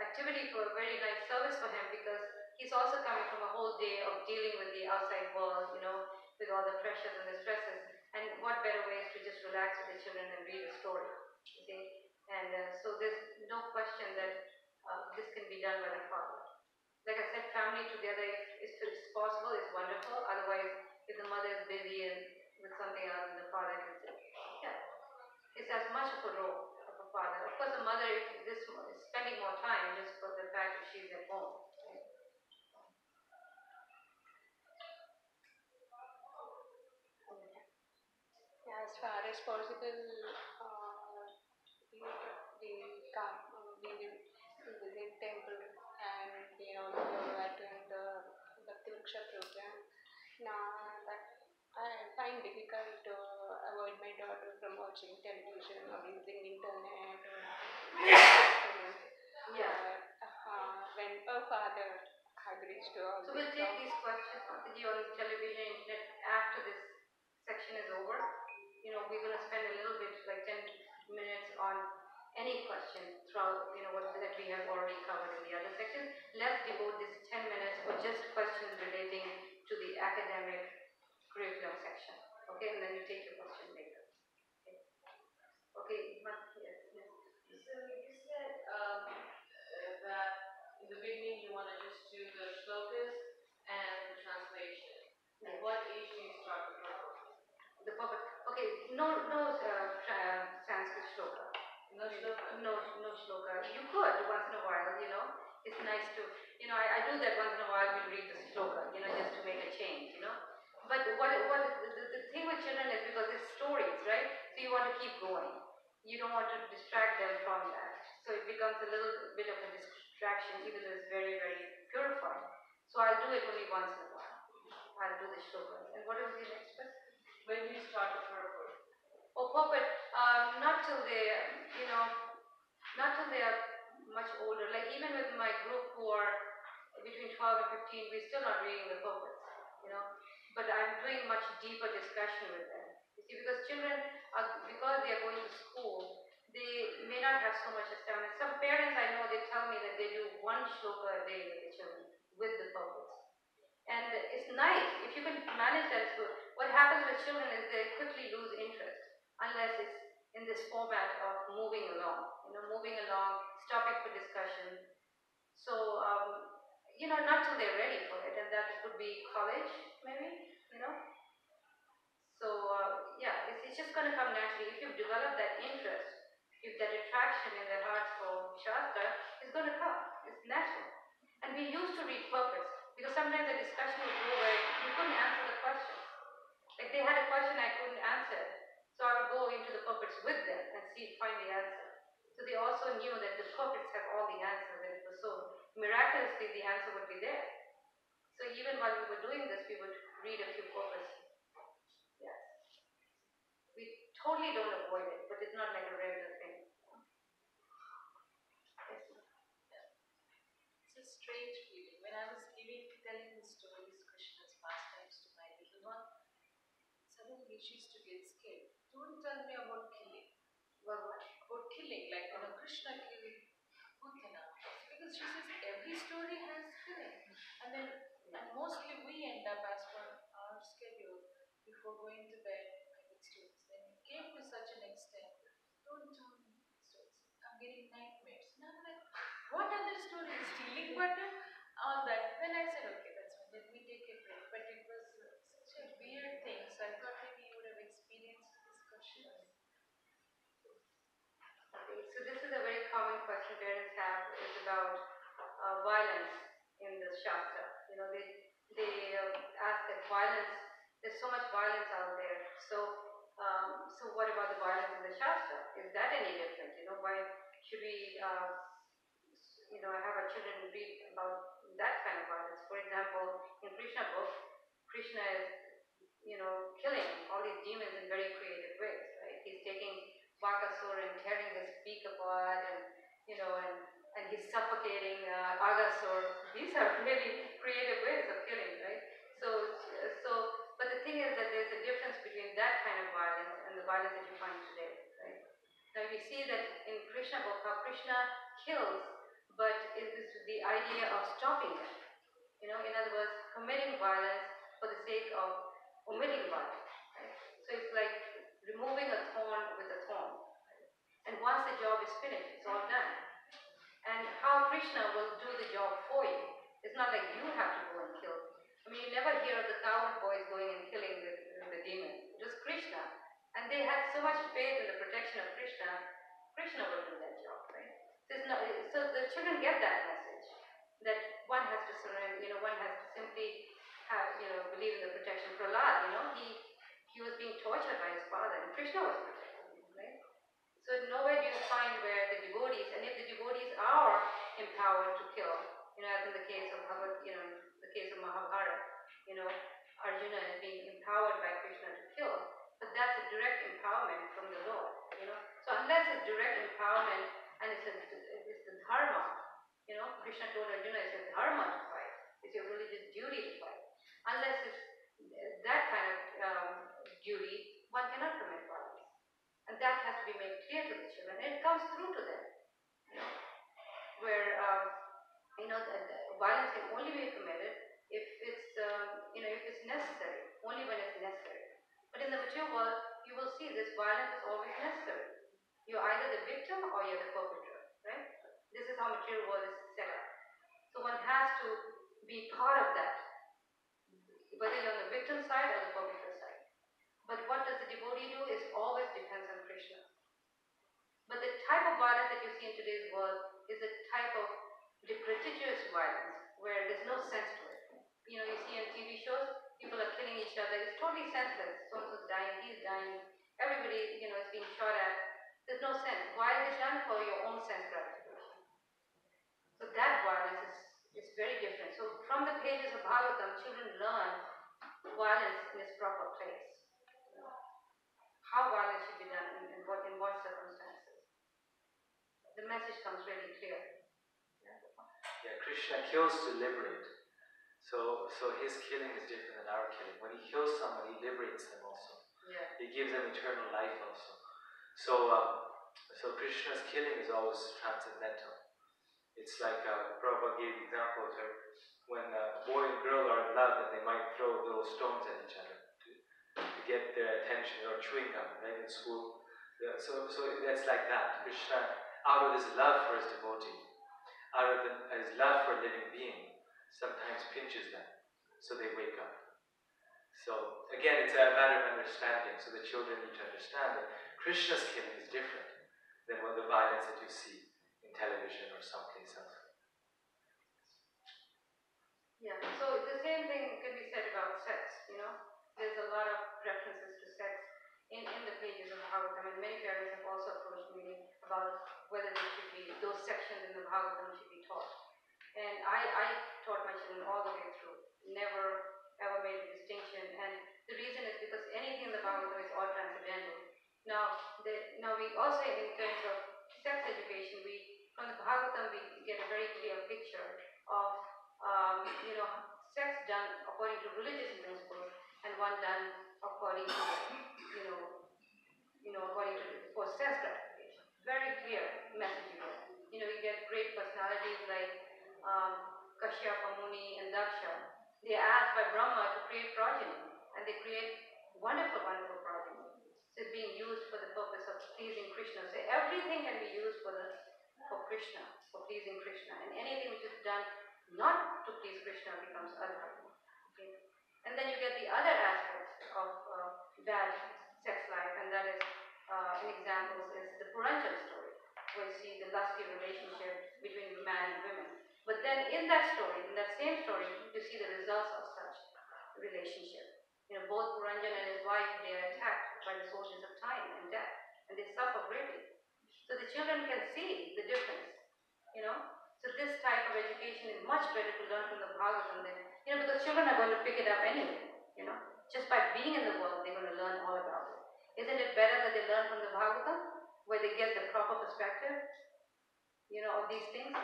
activity for a very nice service for him because he's also coming from a whole day of dealing with the outside world. You know, with all the pressures and the stresses. And what better way is to just relax with the children and read a story. You see? And uh, so there's no question that uh, this can be done by the father. Like I said, family together, if, if it's possible, is wonderful. Otherwise, if the mother is busy and with something else, and the father can say, yeah, it's as much of a role of a father. Of course, the mother is this is spending more time just for the fact that she's at home. right? as far as possible, Now that I find difficult to avoid my daughter from watching television or using internet or Yeah. uh, when her father agrees to all So we'll take these questions, on television, internet after this section is over. You know, we're gonna spend a little bit, like ten minutes on any question throughout, you know, what that we have already covered in the other sections. Let's devote this ten minutes for just questions relating to the academic curriculum section. Okay, and then you take your question later. Okay, okay, yes, yes. So you said um, uh, that in the beginning you want to just do the shlokas and the translation. Yes. At what age do you start the? The public, okay, no, no, uh, Sanskrit shloka. No shloka? No, no shloka. You could once in a while, you know. It's nice to, you know, I, I do that once in a while. We'll read the shloka, you know, just to make a change, you know. But what, what the, the, the thing with children is because it's stories, right? So you want to keep going. you don't want to distract them from that. So it becomes a little bit of a distraction, even though it's very, very purifying. So I'll do it only once in a while. I'll do the shlokas. And what was the next question? When do you start a purport? Oh, purport, um, not till they, you know, not till they are much older. Like even with my group who are between 12 and 15, we're still not reading the purports, you know. But I'm doing much deeper discussion with them. You see, because children, are, because they are going to school, they may not have so much astounding. Some parents I know, they tell me that they do one shloka a day with the children, with the purports. And it's nice. If you can manage that, good. What happens with children is they quickly lose interest unless it's in this format of moving along, you know, moving along, stopping for discussion. So, um, you know, not till they're ready for it, and that could be college, maybe, you know. So, uh, yeah, it's, it's just going to come naturally. If you've developed that interest, if that attraction in their hearts for Shastra, it's going to come. It's natural. And we used to read purports because sometimes the discussion would go where you couldn't answer the question. Like they had a question I couldn't answer, so I would go into the purports with them and see find the answer. So they also knew that the purports have all the answers, and it was so miraculously the answer would be there. So even while we were doing this, we would read a few purports. Yes. We totally don't avoid it, but it's not like a regular thing. Yes. It's a strange feeling. When I was giving, telling the stories, Krishna's pastimes to my little one, suddenly she used to get scared. Don't tell me about killing. Well, what? About killing, like you know, Krishna Putana. Because she says every story has killing. And then, and mostly we end up as per our schedule before going to bed, writing stories. Then it came to such an extent. Don't tell me stories. I'm getting nightmares. And I'm like, what other story? Stealing butter? Uh, all that. Then I said, okay, that's fine. Let me take a break. But it was uh, such a weird thing. So I thought maybe you would have experienced this question. Okay, so this is a very common question parents have is about uh, violence in the Shastra. You know, they they uh, ask that violence. There's so much violence out there. So um, so what about the violence in the Shastra? Is that any different? You know, why should we uh, you know have our children read about that kind of violence? For example, in Krishna book, Krishna is you know killing all these demons in very creative ways. Right? He's taking Bakasur and tearing his beak apart and you know and he's suffocating uh, Aghasur. These are really creative ways of killing, right? So uh, so but the thing is that there's a difference between that kind of violence and the violence that you find today, right? Now we see that in Krishna book how Krishna kills, but is the idea of stopping it. You know, in other words, committing violence for the sake of omitting violence. Right? So it's like removing a thorn with a thorn. And once the job is finished, it's all done. And how Krishna will do the job for you. It's not like you have to go and kill. I mean, you never hear of the cowherd boys going and killing the, the demons. It was Krishna. And they had so much faith in the protection of Krishna, Krishna will do that job, right? So, so the children get that message that one has to surrender, you know, one has to simply have, you know, believe in the protection. Prahlad, you know, he he was being tortured by his father, and Krishna was right? So nowhere do you find where the devotees, and if the devotees are empowered to kill, you know, as in the case of you know, the case of Mahabharata, you know, Arjuna is being empowered by Krishna to kill, but that's a direct empowerment from the Lord, you know. So unless it's direct empowerment and it's a, it's the dharma, you know, Krishna told Arjuna it's a dharma to fight, it's your religious duty to fight. Unless it's that kind of um, duty, one cannot commit that has to be made clear to the children. It comes through to them. Where um, you know the, the violence can only be committed if it's um, you know if it's necessary, only when it's necessary. But in the material world, you will see this violence is always necessary. You're either the victim or you're the perpetrator, right? This is how material world is set up. So one has to be part of that, whether you're on the victim side or the perpetrator side. But what does the devotee do is always Krishna. But the type of violence that you see in today's world is a type of gratuitous violence where there's no sense to it. You know, you see on TV shows, people are killing each other. It's totally senseless. So and so's dying, he's dying. Everybody, you know, is being shot at. There's no sense. Why is it done? For your own sense gratification. So that violence is, is very different. So from the pages of Bhagavatam, children learn violence in its proper place. How violence should be done and what, in what circumstances. The message comes really clear. Yeah, Krishna kills to liberate. So, so his killing is different than our killing. When he kills someone, he liberates them also. Yeah. He gives them eternal life also. So, um, so Krishna's killing is always transcendental. It's like uh, Prabhupada gave examples where when a boy and girl are in love and they might throw little stones at each other to, to get their attention or chewing gum, right, in school. Yeah, so, so that's like that. Krishna, out of his love for his devotee, out of the, his love for a living being, sometimes pinches them so they wake up. So again, it's a matter of understanding. So the children need to understand that Krishna's killing is different than what the violence that you see in television or someplace else. Yeah, so the same thing can be said about sex, you know. There's a lot of references to sex in, in the pages of Bhagavatam, and many parents have also approached me about whether there should be, those sections in the Bhagavatam should be taught. And I, I taught my children all the way through, never ever made a distinction, and the reason is because anything in the Bhagavatam is all transcendental. Now, the, now we also, in terms of sex education, we, from the Bhagavatam, we get a very clear picture of um, you know, sex done according to religious principles and one done according to, you know, you know, according to for sense gratification. Very clear message you get. You know, you get great personalities like um, Kashyapa Muni and Daksha. They are asked by Brahma to create progeny, and they create wonderful, wonderful progeny. So it's being used for the purpose of pleasing Krishna. So everything can be used for the for Krishna, for pleasing Krishna, and anything which is done not to please Krishna becomes adharma. Okay? And then you get the other aspects of uh, bad sex life, and that is, uh, an example is the Puranjan story, where you see the lusty relationship between man and women. But then in that story, in that same story, you see the results of such relationship. You know, both Puranjan and his wife, they are attacked by the soldiers of time and death, and they suffer greatly. So the children can see the difference, you know, so this type of education is much better to learn from the Bhagavatam than, you know, because children are going to pick it up anyway, you know. Just by being in the world, they're going to learn all about it. Isn't it better that they learn from the Bhagavatam, where they get the proper perspective, you know, of these things?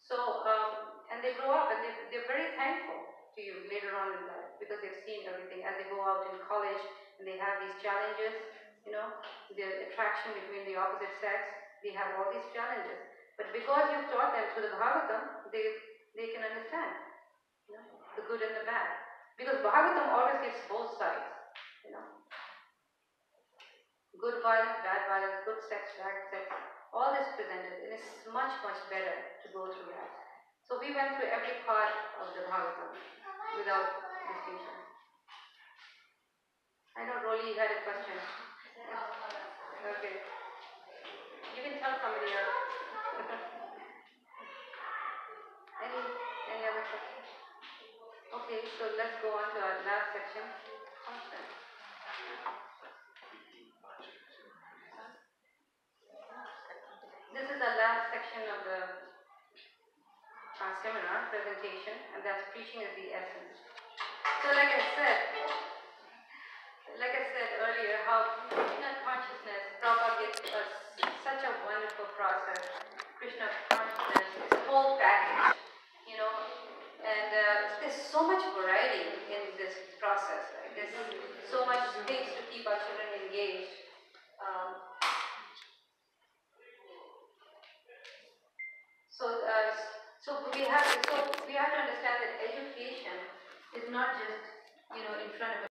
So, um, and they grow up and they, they're very thankful to you later on in life because they've seen everything as they go out in college and they have these challenges, you know, the attraction between the opposite sex, they have all these challenges. But because you've taught them through the Bhagavatam, they, they can understand you know, the good and the bad. Because Bhagavatam always gives both sides, you know. Good violence, bad violence, good sex, bad sex, all is presented, and it's much, much better to go through that. So we went through every part of the Bhagavatam without distinction. I know Rolly had a question. Okay. You can tell somebody else. any any other questions? Okay, so let's go on to our last section. This is the last section of the uh, seminar presentation, and that's preaching is the essence. So, like I said, like I said earlier, how Krishna consciousness, gives us such a wonderful process. Krishna consciousness, this whole package, you know, and uh, there's so much variety in this process. Right? There's so much things to keep our children engaged. Um, so, uh, so we have so we have to understand that education is not just you know in front of